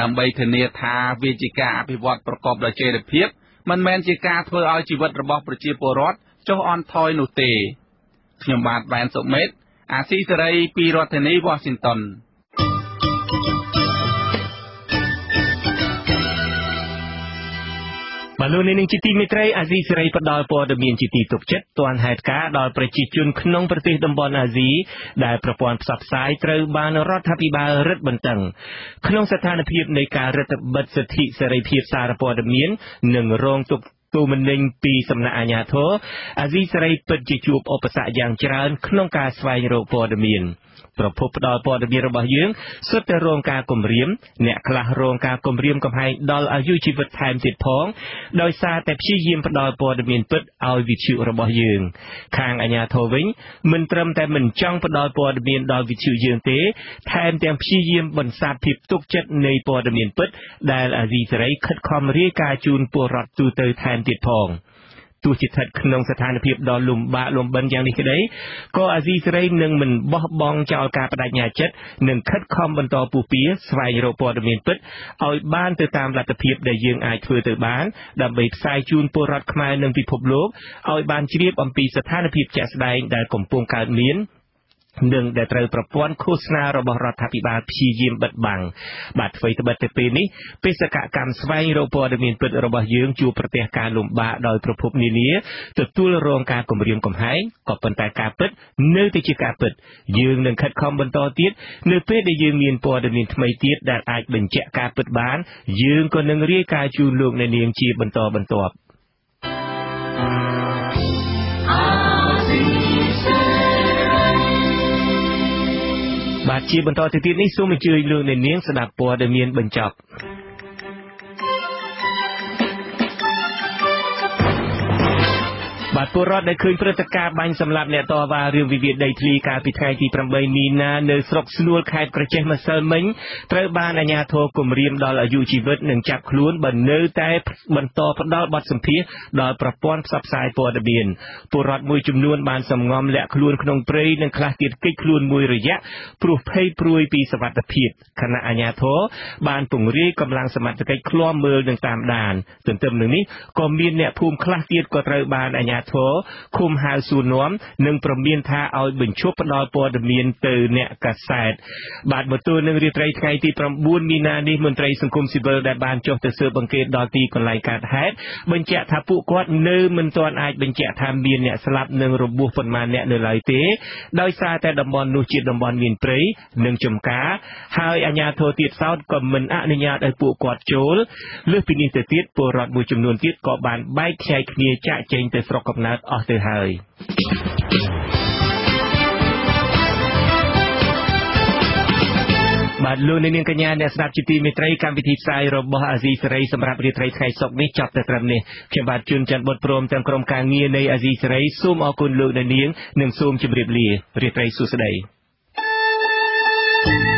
ដើម្បីធានាថាវាជាការអភិវឌ្ឍប្រកបដោយចីរភាពមិនមែនជាការធ្វើឲ្យជីវិតរបស់ប្រជាពលរដ្ឋចុះអន់ថយនោះទេខ្ញុំបាទវ៉ែនសុមេត អាស៊ីសេរីពីរដ្ឋធានី Washington បាទលោកនាងជាទីមេត្រីអាស៊ីសេរីផ្ដល់ព័ត៌មានជាទីទុកចិត្តទាន់ហេតុការណ៍ដល់ប្រជាជនក្នុងប្រទេសតំបន់អាស៊ីដែលប្រព័ន្ធផ្សព្វផ្សាយត្រូវបានរដ្ឋាភិបាលរឹតបន្តឹងក្នុងស្ថានភាពនៃការរដ្ឋបិទសិទ្ធិសេរីភាពសារព័ត៌មាននិងរងទុក្ខ ទូមនិញពីសំណាក់អាជ្ញាធរអាស៊ីសេរីពិតជាជួបឧបសគ្គយ៉ាងច្រើនក្នុងការស្វែងរកព័ត៌មាន។ ប្រភពផ្ដល់ព័ត៌មានរបស់យើងសុទ្ធតែរងការគំរាមអ្នកខ្លះរងការគំរាមកំហែងដល់អាយុជីវិតថែមទៀតផងដោយសារតែព្យាយាមផ្ដល់ព័ត៌មានពិតឲ្យវិទ្យុរបស់យើង ខាងអាជ្ញាធរវិញមិនត្រឹមតែមិនចង់ផ្ដល់ព័ត៌មានដល់វិទ្យុយើងទេ ថែមទាំងព្យាយាមបន្សាបភាពទុកចិត្តនៃព័ត៌មានពិតដែលអាស៊ីសេរីខិតខំរាយការណ៍ជូនពលរដ្ឋទូទៅថែមទៀតផង។ ទោះជាស្ថិតក្នុងស្ថានភាពដ៏លំបាកលំបិនយ៉ាងនេះក្តីក៏អាស៊ីសេរីនឹងមិនបោះបង់ចោលការបដិញ្ញាចិត្តនិងខិតខំបន្តពុះពៀស្វែងរកព័ត៌មានពិតឲ្យបានទៅតាមលទ្ធភាពដែលយើងអាចធ្វើទៅបានដើម្បីផ្សាយជូនពលរដ្ឋខ្មែរនិងពិភពលោកឲ្យបានជ្រាបអំពីស្ថានភាពជាក់ស្ដែងដែលកំពុងកើតមាន និងដែលត្រូវប្រព័ន្ធឃោសនារបស់រដ្ឋាភិបាលព្យាយាមបិទបាំងបាទអ្វីត្បិតតែពេលនេះបេសកកម្មស្វែងរកព័ត៌មានពិតរបស់យើងជួបប្រទះការលំបាកដោយប្រភពនានាទទួលរងការគំរាមកំហែងក៏ប៉ុន្តែការពិតនៅតែជាការពិត យើងនឹងខិតខំបន្តទៀតនៅពេលដែលយើងមានព័ត៌មានថ្មីទៀតដែលអាចបញ្ជាក់ការពិតបាន យើងក៏នឹងរាយការណ៍ជូនលោកអ្នកនាងជាបន្តបន្ទាប់ បាទជាបន្តទៅទៀតនេះសូមអញ្ជើញលោកអ្នកនាងស្ដាប់ព័ត៌មានបញ្ចប់ បាទពលរដ្ឋដែលឃើញព្រឹត្តិការណ៍បាញ់សម្លាប់អ្នកតវ៉ារឿងវិវាទដីធ្លីកាលពីថ្ងៃទី8មីនានៅស្រុកស្នួលខេត្តក្រចេះម្សិលមិញត្រូវបានអាជ្ញាធរគំរាមដល់អាយុជីវិតនិងចាប់ខ្លួនបើនៅតែបន្តផ្ដល់បទសម្ភាសដល់ប្រព័ន្ធផ្សព្វផ្សាយព័ត៌មានពលរដ្ឋមួយចំនួនបានសំងំលាក់ខ្លួនក្នុងព្រៃនិងខ្លះទៀតគេចខ្លួនមួយរយៈព្រោះភ័យព្រួយពីសវត្ថភាពខណៈអាជ្ញាធរបានពង្រាយកម្លាំងសមត្ថកិច្ចឃ្លាំមើលនិងតាមដានទន្ទឹមនឹងនេះក៏មានអ្នកភូមិខ្លះទៀតក៏ត្រូវបានអាជ្ញាធរឃុំហៅសួរនាំនិងប្រមានថាឲ្យបញ្ឈប់ផ្ដល់ព័ត៌មានទៅអ្នកកាសែតបាទមកទល់នឹងរាត្រីថ្ងៃទី9មីនានេះមន្ត្រីសង្គមស៊ីវិលដែលបានចុះទៅស៊ើបអង្កេតដល់ទីកន្លែងកើតហេតុបញ្ជាក់ថាពួកគាត់នៅមិនទាន់អាចបញ្ជាក់ថាមានអ្នកស្លាប់និងរបួសប៉ុន្មានអ្នកនៅឡើយទេដោយសារតែតំបន់នោះជាតំបន់មានព្រៃនិងចំការហើយអាជ្ញាធរទៀតសោតក៏មិនអនុញ្ញាតឲ្យពួកគាត់ចូលលើសពីនេះទៅទៀតពលរដ្ឋមួយចំនួនទៀតក៏បានបែកខ្ញែកគ្នាចាក់ចែងទៅស្រុកកំណើតអស់ទៅហើយបាទលោកនាងកញ្ញាអ្នកស្ដាប់ជាទីមេត្រីកម្មវិធីផ្សាយរបស់អាស៊ីសេរីសម្រាប់រាត្រីថ្ងៃសុក្រនេះចប់តែត្រឹមនេះខ្ញុំបាទជួនច័ន្ទបុតព្រមទាំងក្រុមការងារនៃអាស៊ីសេរីសូមអរគុណលោកនាងនិងសូមជម្រាបលារាត្រីសួស្តី thank you